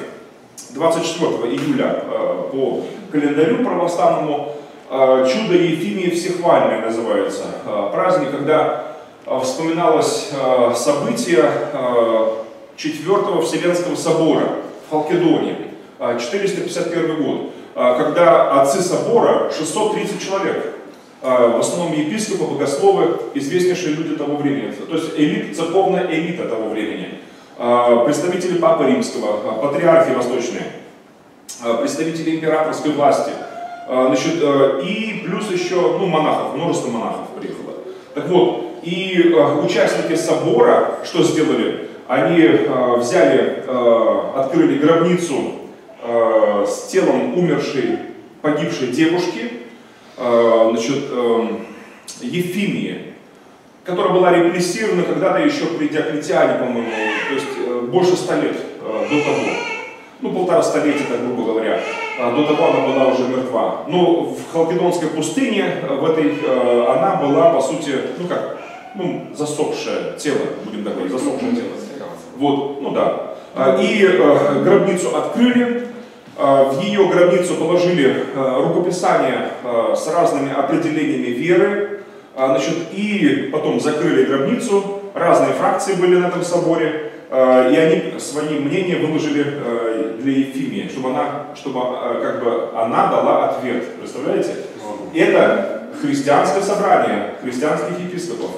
24 июля а, по календарю православному, а, чудо Ефимии Всехвальное называется. А, Праздник, когда а, вспоминалось а, событие а, Четвертого Вселенского собора в Халкидоне, а, 451 год, а, когда отцы собора, 630 человек, а, в основном епископы, богословы, известнейшие люди того времени, то есть элит, церковная элита того времени, А, представители Папы Римского, а, патриархи восточные, а, представители императорской власти, а, значит, э, и плюс еще ну, монахов, множество монахов приехало. Так вот, и э, участники собора что сделали? Они э, взяли, э, открыли гробницу с телом умершей, погибшей девушки, э, значит, э, Ефимии, которая была репрессирована когда-то еще при Диоклетиане, по-моему, то есть больше ста лет до того. Ну, полтора столетия, так грубо говоря. До того она была уже мертва. Но в Халкидонской пустыне, в этой, она была, по сути, ну как, ну, засохшее тело, будем так говорить, засохшее тело. Вот, ну да. А, И э, гробницу открыли, э, в ее гробницу положили э, рукописание э, с разными определениями веры, а, значит, и потом закрыли гробницу, разные фракции были на этом соборе, и они свои мнения выложили для Ефимии, чтобы она, чтобы, как бы, она дала ответ. Представляете? Это христианское собрание христианских епископов.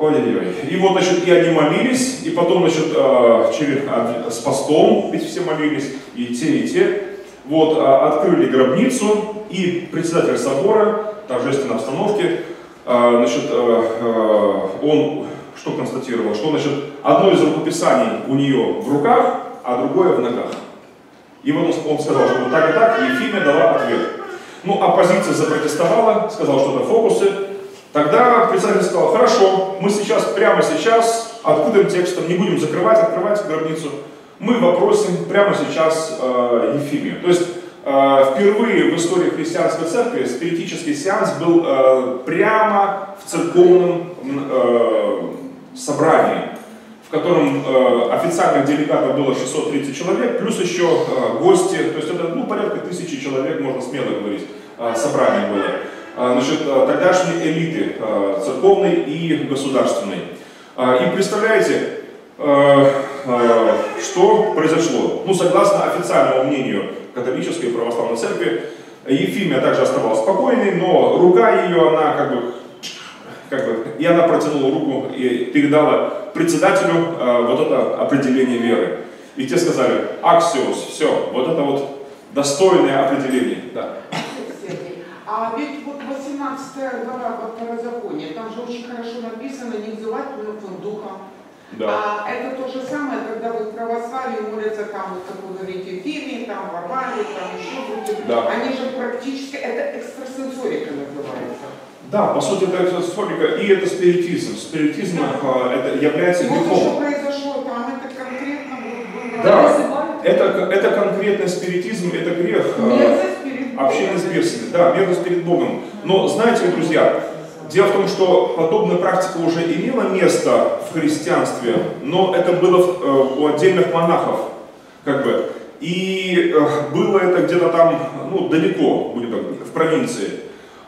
Ой-ой-ой. И вот, значит, и они молились, и потом, значит, э, через, а, с постом, ведь все молились, и те, и те. Вот, а, открыли гробницу, и председатель собора, торжественной обстановке, а, значит, он что констатировал? Что, значит, одно из рукописаний у нее в руках, а другое в ногах. И вот он сказал, что вот так и так, и Ефимия дала ответ. Ну, оппозиция запротестовала, сказала, что это фокусы. Тогда председатель сказал, хорошо, мы сейчас, прямо сейчас, открытым текстом, не будем закрывать, открывать гробницу, мы вопросим прямо сейчас э, Ефимию. То есть э, впервые в истории христианской церкви спиритический сеанс был э, прямо в церковном э, собрании, в котором э, официальных делегатов было 630 человек, плюс еще э, гости, то есть это ну, порядка тысячи человек, можно смело говорить, э, собрание было. Значит, э, тогдашней элиты э, церковной и государственной. И представляете, что произошло? Ну, согласно официальному мнению католической и православной церкви, Ефимия также оставалась спокойной, но рука ее, она как бы, как бы, и она протянула руку и передала председателю вот это определение веры. И те сказали, аксиос, все, вот это вот достойное определение. Да. А ведь вот 18 глава во Второзаконие, там же очень хорошо написано не взывать мертвым духом. Да. А это то же самое, когда вот в православии молятся там, вот как вы говорите, Фимии, там, Варваре, там еще люди. Да. Они же практически, это экстрасенсорика называется. Да, по сути, это экзотика и это спиритизм. Спиритизм э, это является И вот то, грехом. что произошло там, это конкретно вот было... Да, это, это конкретный спиритизм, это грех. перед Богом. Общение с бесами, да, мерзость перед Богом. Но знаете, друзья, дело в том, что подобная практика уже имела место в христианстве, но это было в- э, у отдельных монахов, как бы. И э, было это где-то там, ну, далеко, будем так, в провинции.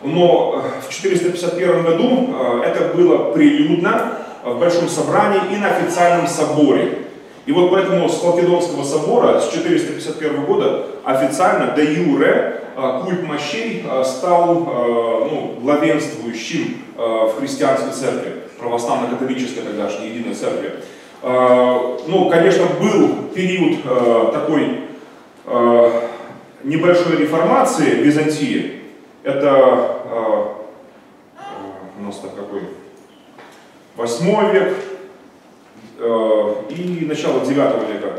Но э, в 451 году э, это было прилюдно в Большом собрании и на официальном соборе. И вот поэтому с Халкидонского собора с 451 года официально де юре э, культ мощей э, стал э, ну, главенствующим в христианской церкви, православно-католической тогдашней единой церкви. Ну, конечно, был период такой небольшой реформации в Византии. Это у нас так какой? Восьмой век, и начало 9 века.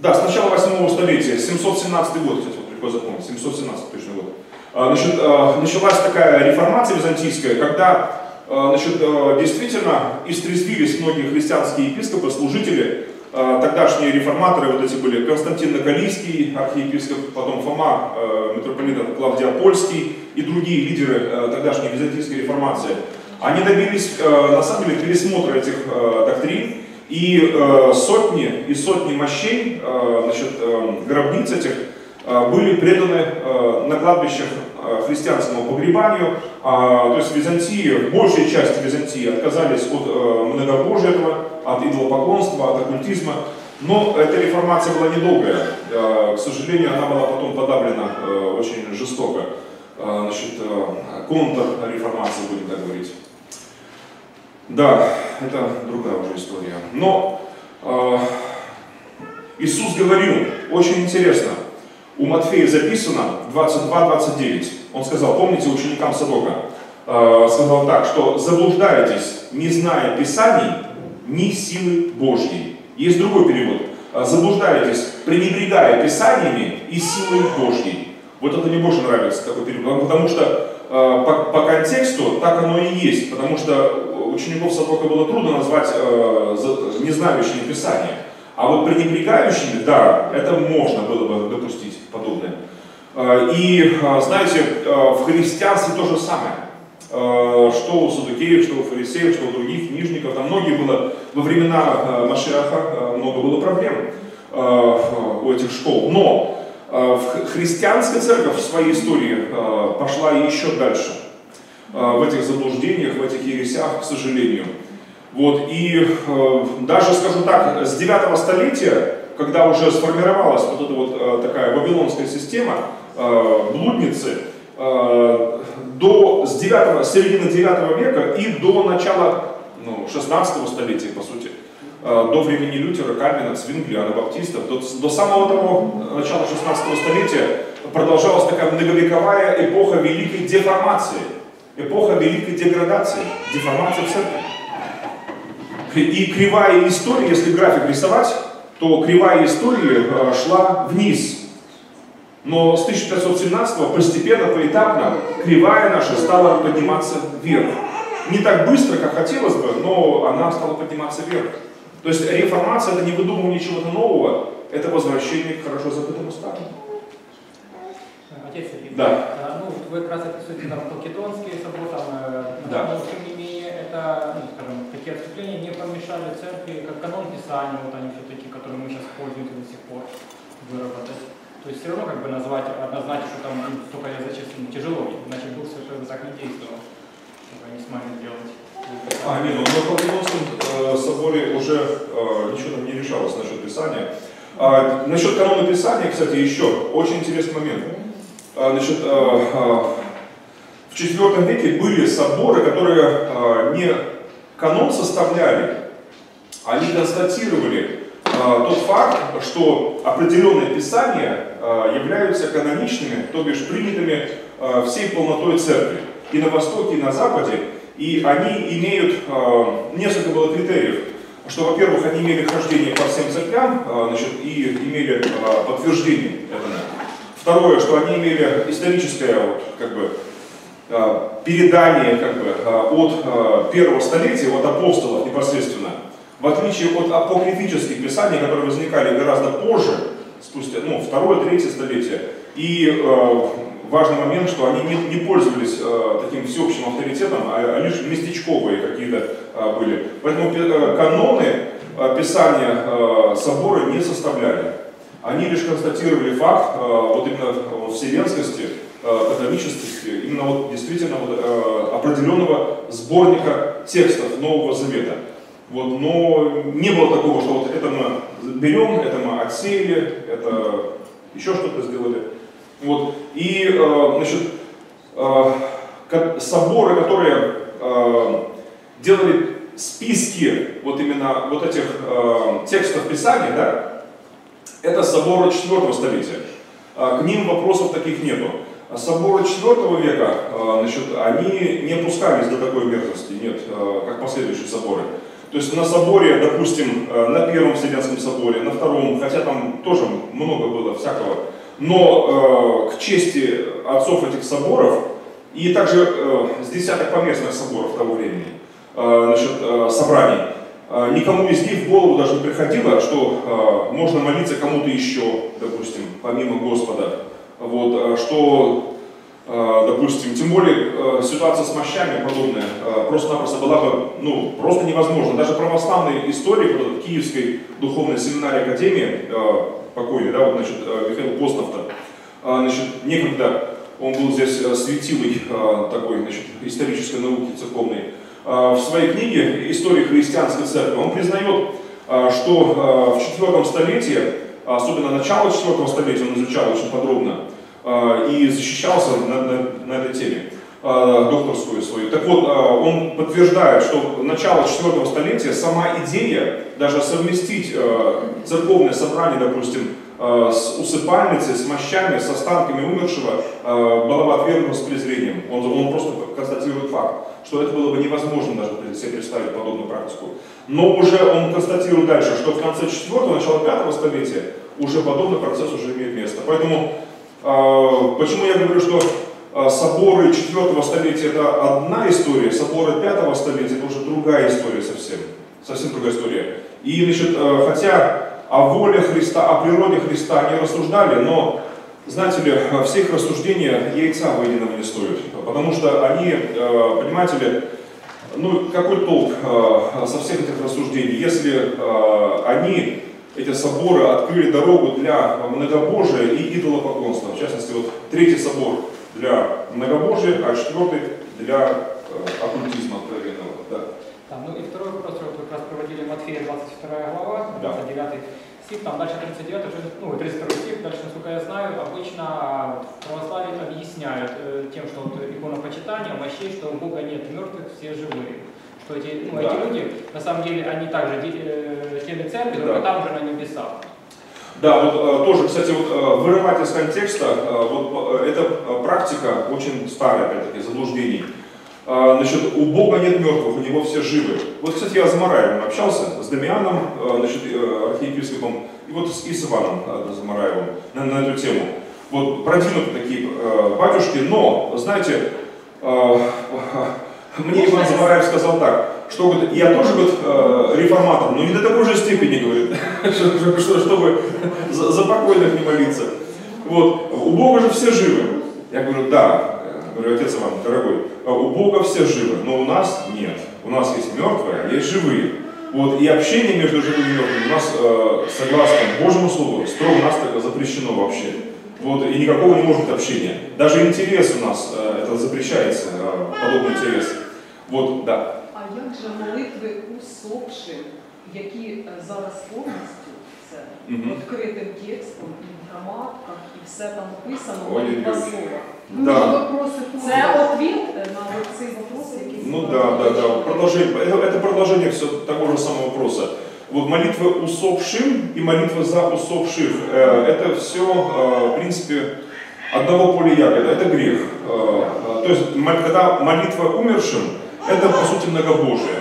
Да, с начала 8 столетия, 717 год, кстати, вот легко запомнить, 717 точно год. А, Значит, э, началась такая реформация византийская, когда э, значит, э, действительно истрезвились многие христианские епископы, служители, э, тогдашние реформаторы, вот эти были Константин Накалийский, архиепископ, потом Фома, э, митрополит Клавдиапольский и другие лидеры э, тогдашней византийской реформации. Они добились, э, на самом деле, пересмотра этих э, доктрин, и э, сотни и сотни мощей, значит, гробниц этих были преданы на кладбищах христианскому погребанию. А, то есть Византии, большая часть Византии отказались от многобожия этого, от идолопоклонства, от оккультизма. Но эта реформация была недолгая. К сожалению, она была потом подавлена очень жестоко. Значит, контрреформация, будем так говорить. Да, это другая уже история. Но э, Иисус говорил, очень интересно, у Матфея записано 22-29. Он сказал, помните ученикам Садока, э, сказал так, что заблуждаетесь, не зная Писаний, ни силы Божьей. Есть другой перевод. Э, Заблуждаетесь, пренебрегая Писаниями и силой Божьей. Вот это мне больше нравится, такой перевод, потому что э, по, по контексту так оно и есть, потому что учеников Садока было трудно назвать э, не знающими Писания. А вот пренебрегающими, да, это можно было бы допустить подобное. Э, И, э, знаете, э, в христианстве то же самое. Что у садукеев, что у фарисеев, что у других книжников. Там многие было, во времена Машиаха э, много было проблем у этих школ. Но христианская церковь в своей истории пошла еще дальше в этих заблуждениях, в этих ересях, к сожалению. Вот, и э, даже скажу так, с 9 столетия, когда уже сформировалась вот эта вот э, такая вавилонская система, э, блудницы, э, до, с, 9, с середины 9 века и до начала ну, 16 столетия, по сути, э, до времени Лютера, Кальвина, Цвингли, Анабаптистов, до, до самого того начала 16 столетия продолжалась такая многовековая эпоха великой деформации, эпоха великой деградации, деформации церкви. И кривая истории, если график рисовать, то кривая истории э, шла вниз. Но с 1517 постепенно, поэтапно, кривая наша стала подниматься вверх. Не так быстро, как хотелось бы, но она стала подниматься вверх. То есть реформация это не выдумывание чего-то нового, это возвращение к хорошо забытому старому. Отец Сергей, Да. Ну, вы как раз описываете там Халкидонский собор, там, э, Да. но тем не менее, это, ну, скажем, такие отступления не помешали церкви, как канон Писания, вот они все-таки, которые мы сейчас пользуемся до сих пор, выработать. То есть все равно как бы назвать, однозначно, что там ну, столько я зачислен, тяжело, иначе Дух Святой бы так не действовал, чтобы они смогли сделать. А, нет, ну на Вавилонском э, соборе уже э, ничего там не решалось насчет Писания. А, насчет канона Писания, кстати, еще очень интересный момент. А, значит, э, э, в IV веке были соборы, которые не канон составляли, они констатировали тот факт, что определенные писания являются каноничными, то бишь принятыми всей полнотой церкви. И на Востоке, и на Западе. И они имеют, несколько было критериев, что, во-первых, они имели хождение по всем церквям, значит, и имели подтверждение этому. Второе, что они имели историческое, вот, как бы, э, передание как бы, э, от э, первого столетия, от апостолов непосредственно, в отличие от апокрифических писаний, которые возникали гораздо позже, спустя, ну, второе, третье столетие. И э, важный момент, что они не, не пользовались э, таким всеобщим авторитетом, а, а лишь местечковые какие-то э, были. Поэтому э, каноны э, писания э, собора не составляли. Они лишь констатировали факт э, вот именно вселенскости, э, каноническости, именно вот действительно вот, э, определенного сборника текстов Нового Завета. Вот, но не было такого, что вот это мы берем, это мы отсеяли, это еще что-то сделали. Вот. И значит, соборы, которые делали списки вот именно вот этих текстов Писания, да, это соборы 4 столетия. Э, к ним вопросов таких нету. А соборы 4 века, значит, они не опускались до такой мерзости, нет, как последующие соборы. То есть на соборе, допустим, на первом Вселенском соборе, на втором, хотя там тоже много было всякого, но к чести отцов этих соборов, и также с десяток поместных соборов того времени, э, значит, собраний, никому из них в голову даже не приходило, что э, можно молиться кому-то еще, допустим, помимо Господа. Вот, э, что, допустим, тем более ситуация с мощами подобная просто-напросто была бы ну, просто невозможна. Даже православный историк вот, Киевской духовной семинарии Академии, покойный, да, вот, значит, Михаил Постов-то, значит, некогда он был здесь светилой такой, значит, исторической науки церковной, в своей книге «История христианской церкви» он признает, что в IV столетии, особенно начало IV столетия он изучал очень подробно и защищался на, на, на этой теме докторскую свою. Так вот, он подтверждает, что начало IV столетия, сама идея даже совместить церковное собрание, допустим, с усыпальницей, с мощами, с останками умершего, была отвергнута с презрением. Он, он просто констатирует факт, что это было бы невозможно даже себе представить подобную практику. Но уже он констатирует дальше, что в конце 4 начало 5 столетия уже подобный процесс уже имеет место. Поэтому, почему я говорю, что соборы 4 столетия это одна история, соборы 5 столетия это уже другая история совсем. Совсем другая история. И, значит, хотя о воле Христа, о природе Христа они рассуждали, но, знаете ли, все их рассуждения яйца выеденного не стоят. Потому что они, понимаете ли, ну какой толк со всех этих рассуждений, если они, эти соборы, открыли дорогу для многобожия и идолопоклонства. В частности, вот третий собор для многобожия, а четвертый для оккультизма откровенного. Да. Там, ну и второй вопрос, вот как раз проводили Матфея 22 глава, 29 да. Стих, там дальше 39, ну 32 стих, дальше, насколько я знаю, обычно в православии объясняют э, тем, что вот иконопочитание, мощей, что у Бога нет мертвых, все живые. Что эти, ну, да. эти люди, на самом деле, они также э, члены церкви, только там же на небесах. Да, вот э, тоже, кстати, вот э, вырывать из контекста, э, вот эта практика очень старая, опять-таки, заблуждений. Значит, у Бога нет мертвых, у него все живы. Вот, кстати, я с Замараевым общался, с Дамианом, значит, архиепископом, и вот и с Иваном Замараевым на, на эту тему. Вот продвинутые такие батюшки, но, знаете, <laughs> мне Иван Замараев сказал так, что говорит, я тоже говорит, реформатор, но не до такой же степени, говорит, <laughs> чтобы за, за покойных не молиться. Вот, у Бога же все живы. Я говорю, да, говорю, отец Иван, дорогой, у Бога все живы, но у нас нет. У нас есть мертвые, а есть живые. Вот, и общение между живыми и мертвыми у нас, э, согласно Божьему Слову, строго-настрого запрещено вообще. Вот, и никакого не может быть общения. Даже интерес у нас, э, это запрещается, э, подобный интерес. Вот, да. А як же молитви усопшим, які е, зараз повністю це Мгм. відкритим текстом і в граматках, і все там написано, Ой, молитва ой, ой. слова. Да. Вопросы Це ответ на цей вопрос, який Ну да, да, да. Продолжение, это, это продолжение все того же самого вопроса. Вот молитва усопшим и молитва за усопших, э, это все, э, в принципе, одного поля ягода, это грех. Э, э, то есть, когда молитва умершим, это, по сути, многобожие,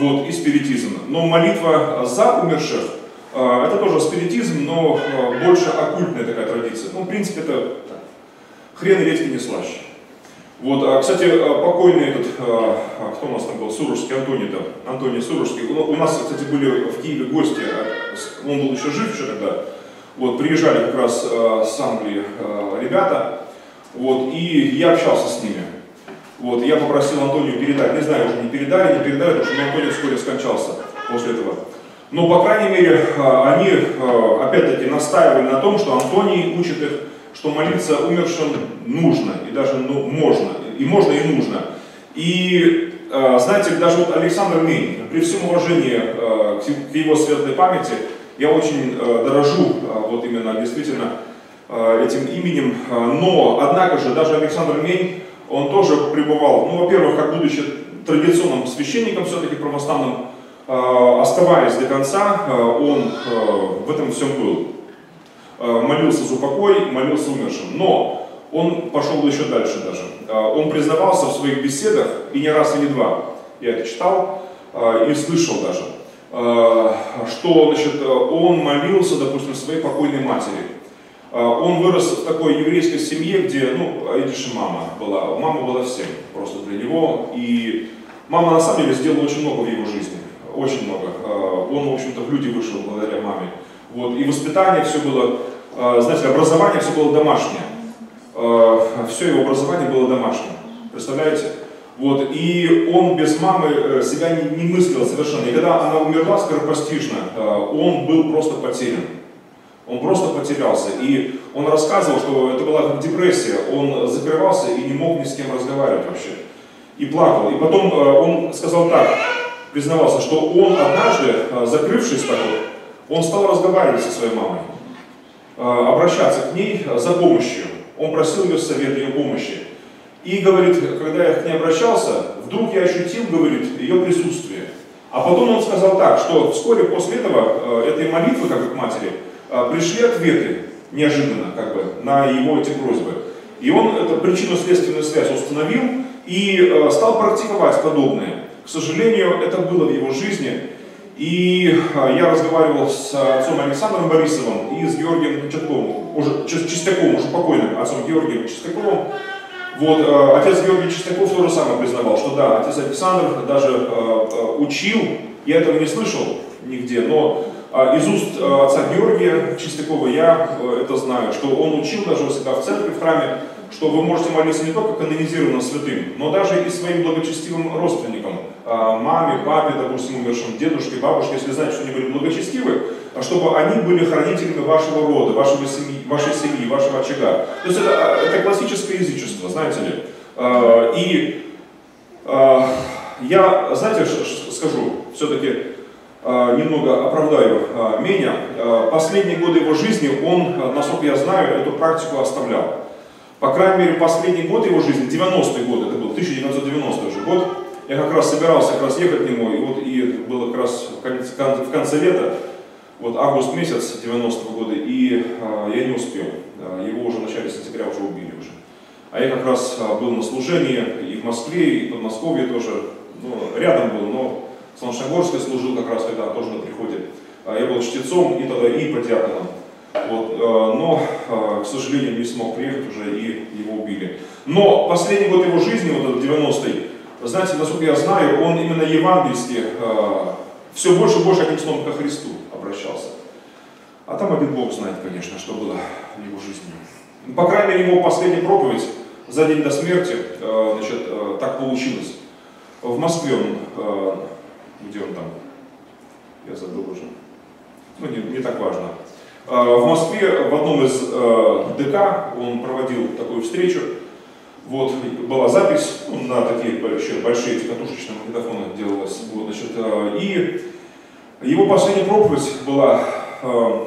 вот, и спиритизм. Но молитва за умерших, э, это тоже спиритизм, но э, больше оккультная такая традиция. Ну, в принципе, это хрен редьки не слаще. Вот, а, кстати, а, покойный этот, а, а, кто у нас там был, Сурожский, Антоний-то, Антоний Сурожский, у у нас, кстати, были в Киеве гости, а, он был еще жив еще тогда, вот, приезжали как раз а, с Англии а, ребята, вот, и я общался с ними. Вот, я попросил Антонию передать, не знаю, уже не передали, не передали, потому что Антоний вскоре скончался после этого. Но, по крайней мере, они, опять-таки, настаивали на том, что Антоний учит их что молиться умершим нужно, и даже ну, можно, и можно, и нужно. И, э, знаете, даже вот Александр Мень, при всем уважении э, к его светлой памяти, я очень э, дорожу э, вот именно действительно э, этим именем, Э, но, однако же, даже Александр Мень, он тоже пребывал, ну, во-первых, как будучи традиционным священником все-таки православным, э, оставаясь до конца, э, он в этом всем был. Э, молился за упокой, молился умершим. Но он пошел еще дальше даже. Э, Он признавался в своих беседах, и не раз, и не два, я это читал э, и слышал даже, что значит, он молился, допустим, своей покойной матери. Он вырос в такой еврейской семье, где, ну, видишь, мама была. Мама была всем просто для него. И мама, на самом деле, сделала очень много в его жизни. Очень много. Он, в общем-то, в люди вышел благодаря маме. Вот. И воспитание все было, знаете, образование все было домашнее. Все его образование было домашним. Представляете? Вот. И он без мамы э, себя не, не мыслил совершенно. И когда она умерла скоропостижно, э, он был просто потерян. Он просто потерялся. И он рассказывал, что это была как депрессия. Он закрывался и не мог ни с кем разговаривать вообще. И плакал. И потом э, он сказал так, признавался, что он однажды, закрывшись так вот, он стал разговаривать со своей мамой, обращаться к ней за помощью. Он просил ее совета, ее помощи. И говорит, когда я к ней обращался, вдруг я ощутил, говорит, ее присутствие. А потом он сказал так, что вскоре после этого, э, этой молитвы, как к матери, э, пришли ответы неожиданно, как бы, на его эти просьбы. И он эту причинно-следственную связь установил и э, стал практиковать подобное. К сожалению, это было в его жизни. И э, я разговаривал с отцом Александром Борисовым и с Георгием Чистяковым, уже, Чис- Чистяковым, уже покойным отцом Георгием Чистяковым. Вот, э, отец Георгий Чистяков то же самое признавал, что да, отец Александр даже э, э, учил, я этого не слышал нигде, но э, из уст отца Георгия Чистякова я это знаю, что он учил даже себя в церкви, в храме, что вы можете молиться не только канонизированным святым, но даже и своим благочестивым родственникам, э, маме, папе, допустим, умершим, дедушке, бабушке, если знаете, что они были благочестивы, а чтобы они были хранителями вашего рода, вашего семьи, вашей семьи, вашего очага. То есть это, э, это классическое язычество, знаете ли. И я, знаете, скажу, все-таки немного оправдаю Меня. Последние годы его жизни он, насколько я знаю, эту практику оставлял. По крайней мере, последний год его жизни, 90-й год, это был 1990 уже год, я как раз собирался как раз ехать к нему, и вот и было как раз в конце, кон- в конце лета, вот август месяц 90-го года, и э, я не успел. Э, его уже в начале сентября уже убили уже. А я как раз э, был на служении и в Москве, и в Подмосковье тоже, ну, рядом был, но в Солнечногорске служил как раз тогда тоже на приходе. А Я был чтецом и тогда и подьяконом. Вот, э, но, э, к сожалению, не смог приехать уже, и его убили. Но последний год его жизни, вот этот 90-й, знаете, насколько я знаю, он именно евангельски э, все больше и больше одним словом ко Христу обращался. А там один Бог знает, конечно, что было в его жизни. По крайней мере, его последняя проповедь за день до смерти, значит, так получилось. В Москве он где он там, я забыл уже, ну не, не так важно. Э, в Москве в одном из э, ДК он проводил такую встречу, вот, была запись, ну, на такие большие, большие катушечные магнитофоны делалась, вот, значит, э, и его последняя проповедь была э,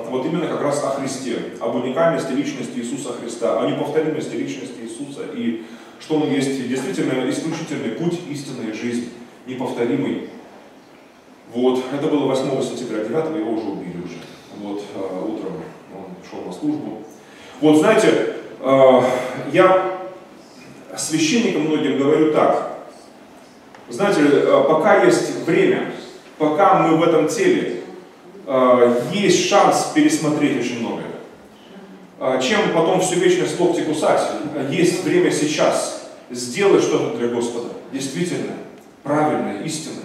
вот именно как раз о Христе, об уникальности личности Иисуса Христа, о неповторимости личности Иисуса и что Он есть действительно исключительный путь истинной жизни, неповторимый. Вот, это было 8 сентября, 9 его уже убили уже, вот, э, утром он шел на службу. Вот, знаете, э, я священникам многим говорю так, знаете, э, пока есть время, пока мы в этом теле, есть шанс пересмотреть очень многое. Чем потом всю вечность локти кусать, есть время сейчас сделать что-то для Господа. Действительно, правильное, истинное.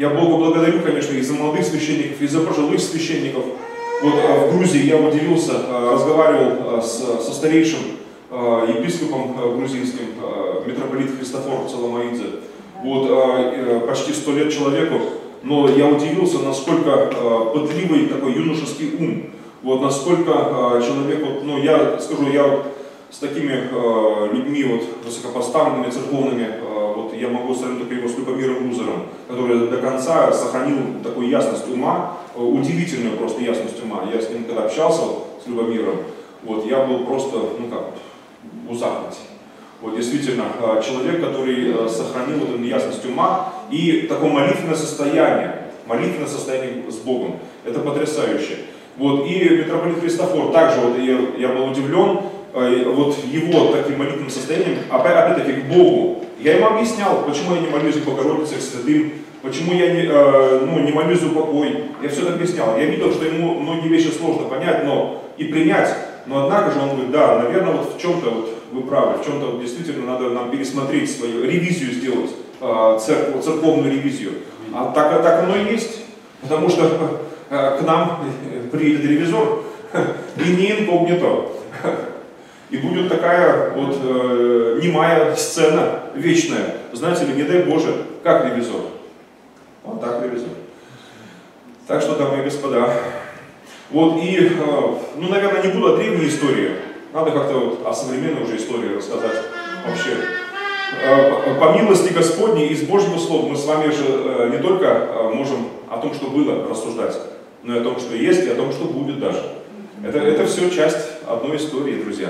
Я Богу благодарю, конечно, и за молодых священников, и за пожилых священников. Вот в Грузии я удивился, разговаривал с, со старейшим епископом грузинским, митрополит Христофор Целомаидзе. Вот почти сто лет человеку, но я удивился, насколько пытливый такой юношеский ум, вот насколько человек, вот, ну я скажу, я с такими людьми вот высокопоставленными, церковными, вот я могу сравнить только его с Любомиром Лузером, который до конца сохранил такую ясность ума, удивительную просто ясность ума. Я с ним когда общался с Любомиром, вот я был просто, ну как, в захвате. Вот действительно, человек, который сохранил вот эту ясность ума и такое молитвенное состояние, молитвенное состояние с Богом. Это потрясающе. Вот, и митрополит Христофор также, вот, я, я был удивлен, вот его таким молитвенным состоянием, опять-таки к Богу. Я ему объяснял, почему я не молюсь к Богородице, к святым, почему я не, ну, не молюсь за покой. Я все это объяснял. Я видел, что ему многие вещи сложно понять но, и принять, но однако же он говорит, да, наверное, вот в чем-то вот вы правы, в чем-то вот действительно надо нам пересмотреть свою ревизию сделать, церковь, церковную ревизию. А так, так оно и есть, потому что к нам <laughs> приедет ревизор, <laughs> и не инкогнито. И будет такая вот э, немая сцена вечная. Знаете ли, не дай Боже, как ревизор? Вот так ревизор. Так что, дамы и господа, вот и, э, ну, наверное, не буду о древней истории, надо как-то вот о современной уже истории рассказать вообще. Э, по милости Господней из Божьего Слова мы с вами же э, не только э, можем о том, что было, рассуждать, но и о том, что есть, и о том, что будет даже. Это, это все часть одной истории, друзья.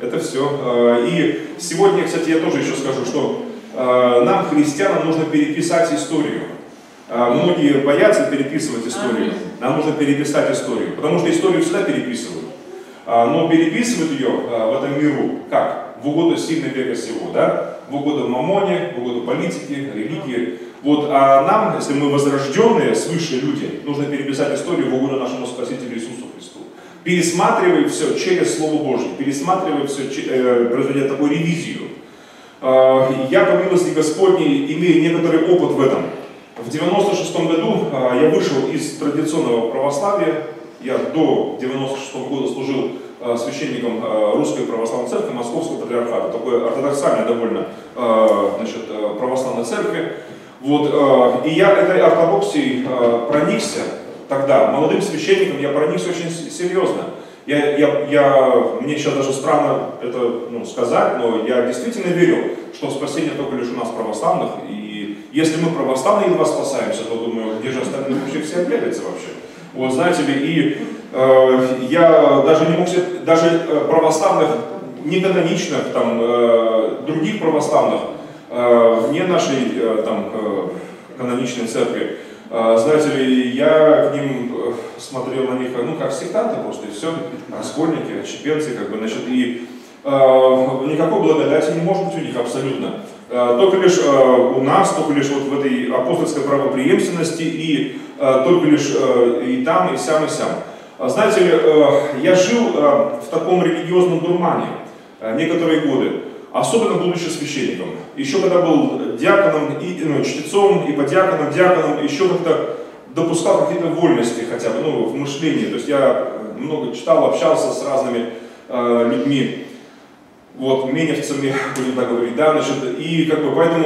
Это все. И сегодня, кстати, я тоже еще скажу, что нам, христианам, нужно переписать историю. Многие боятся переписывать историю. Нам нужно переписать историю, потому что историю всегда переписывают. Но переписывают ее в этом миру как? В угоду сильной века всего, да? В угоду мамоне, в угоду политике, религии. Вот, а нам, если мы возрожденные, свыше люди, нужно переписать историю в угоду нашему Спасителю Иисусу Христу. Пересматривая все через Слово Божье, пересматривая все, э, производя такую ревизию. Э, я, по милости Господней, имею некоторый опыт в этом. В 96 году э, я вышел из традиционного православия, я до 96 года служил э, священником э, Русской Православной Церкви Московского Патриархата, такой ортодоксальной довольно э, значит, православной церкви. Вот, и я этой ортодоксией проникся тогда, молодым священником я проникся очень серьезно. Я, я, я, мне сейчас даже странно это ну, сказать, но я действительно верю, что спасение только лишь у нас православных. И если мы православные едва спасаемся, то думаю, где же остальные вообще все объявятся вообще? Вот знаете ли, и э, я даже не мог себе, даже православных, неканоничных, там, э, других православных, э, вне нашей э, там, э, каноничной церкви, э, знаете ли, я к ним э, смотрел на них, ну, как сектанты просто, и все, раскольники, отщепенцы, как бы, значит, и э, никакой благодати не может быть у них абсолютно. Э, только лишь э, у нас, только лишь вот в этой апостольской правоприемственности и э, только лишь и там, и сям, и сям. Знаете ли, я жил в таком религиозном дурмане некоторые годы, особенно будучи священником. Еще когда был диаконом, и, ну, чтецом, и подиаконом, диаконом, еще как-то допускал какие-то вольности хотя бы, ну, в мышлении. То есть я много читал, общался с разными э, людьми вот, меневцами, будем так говорить, да, значит, и как бы поэтому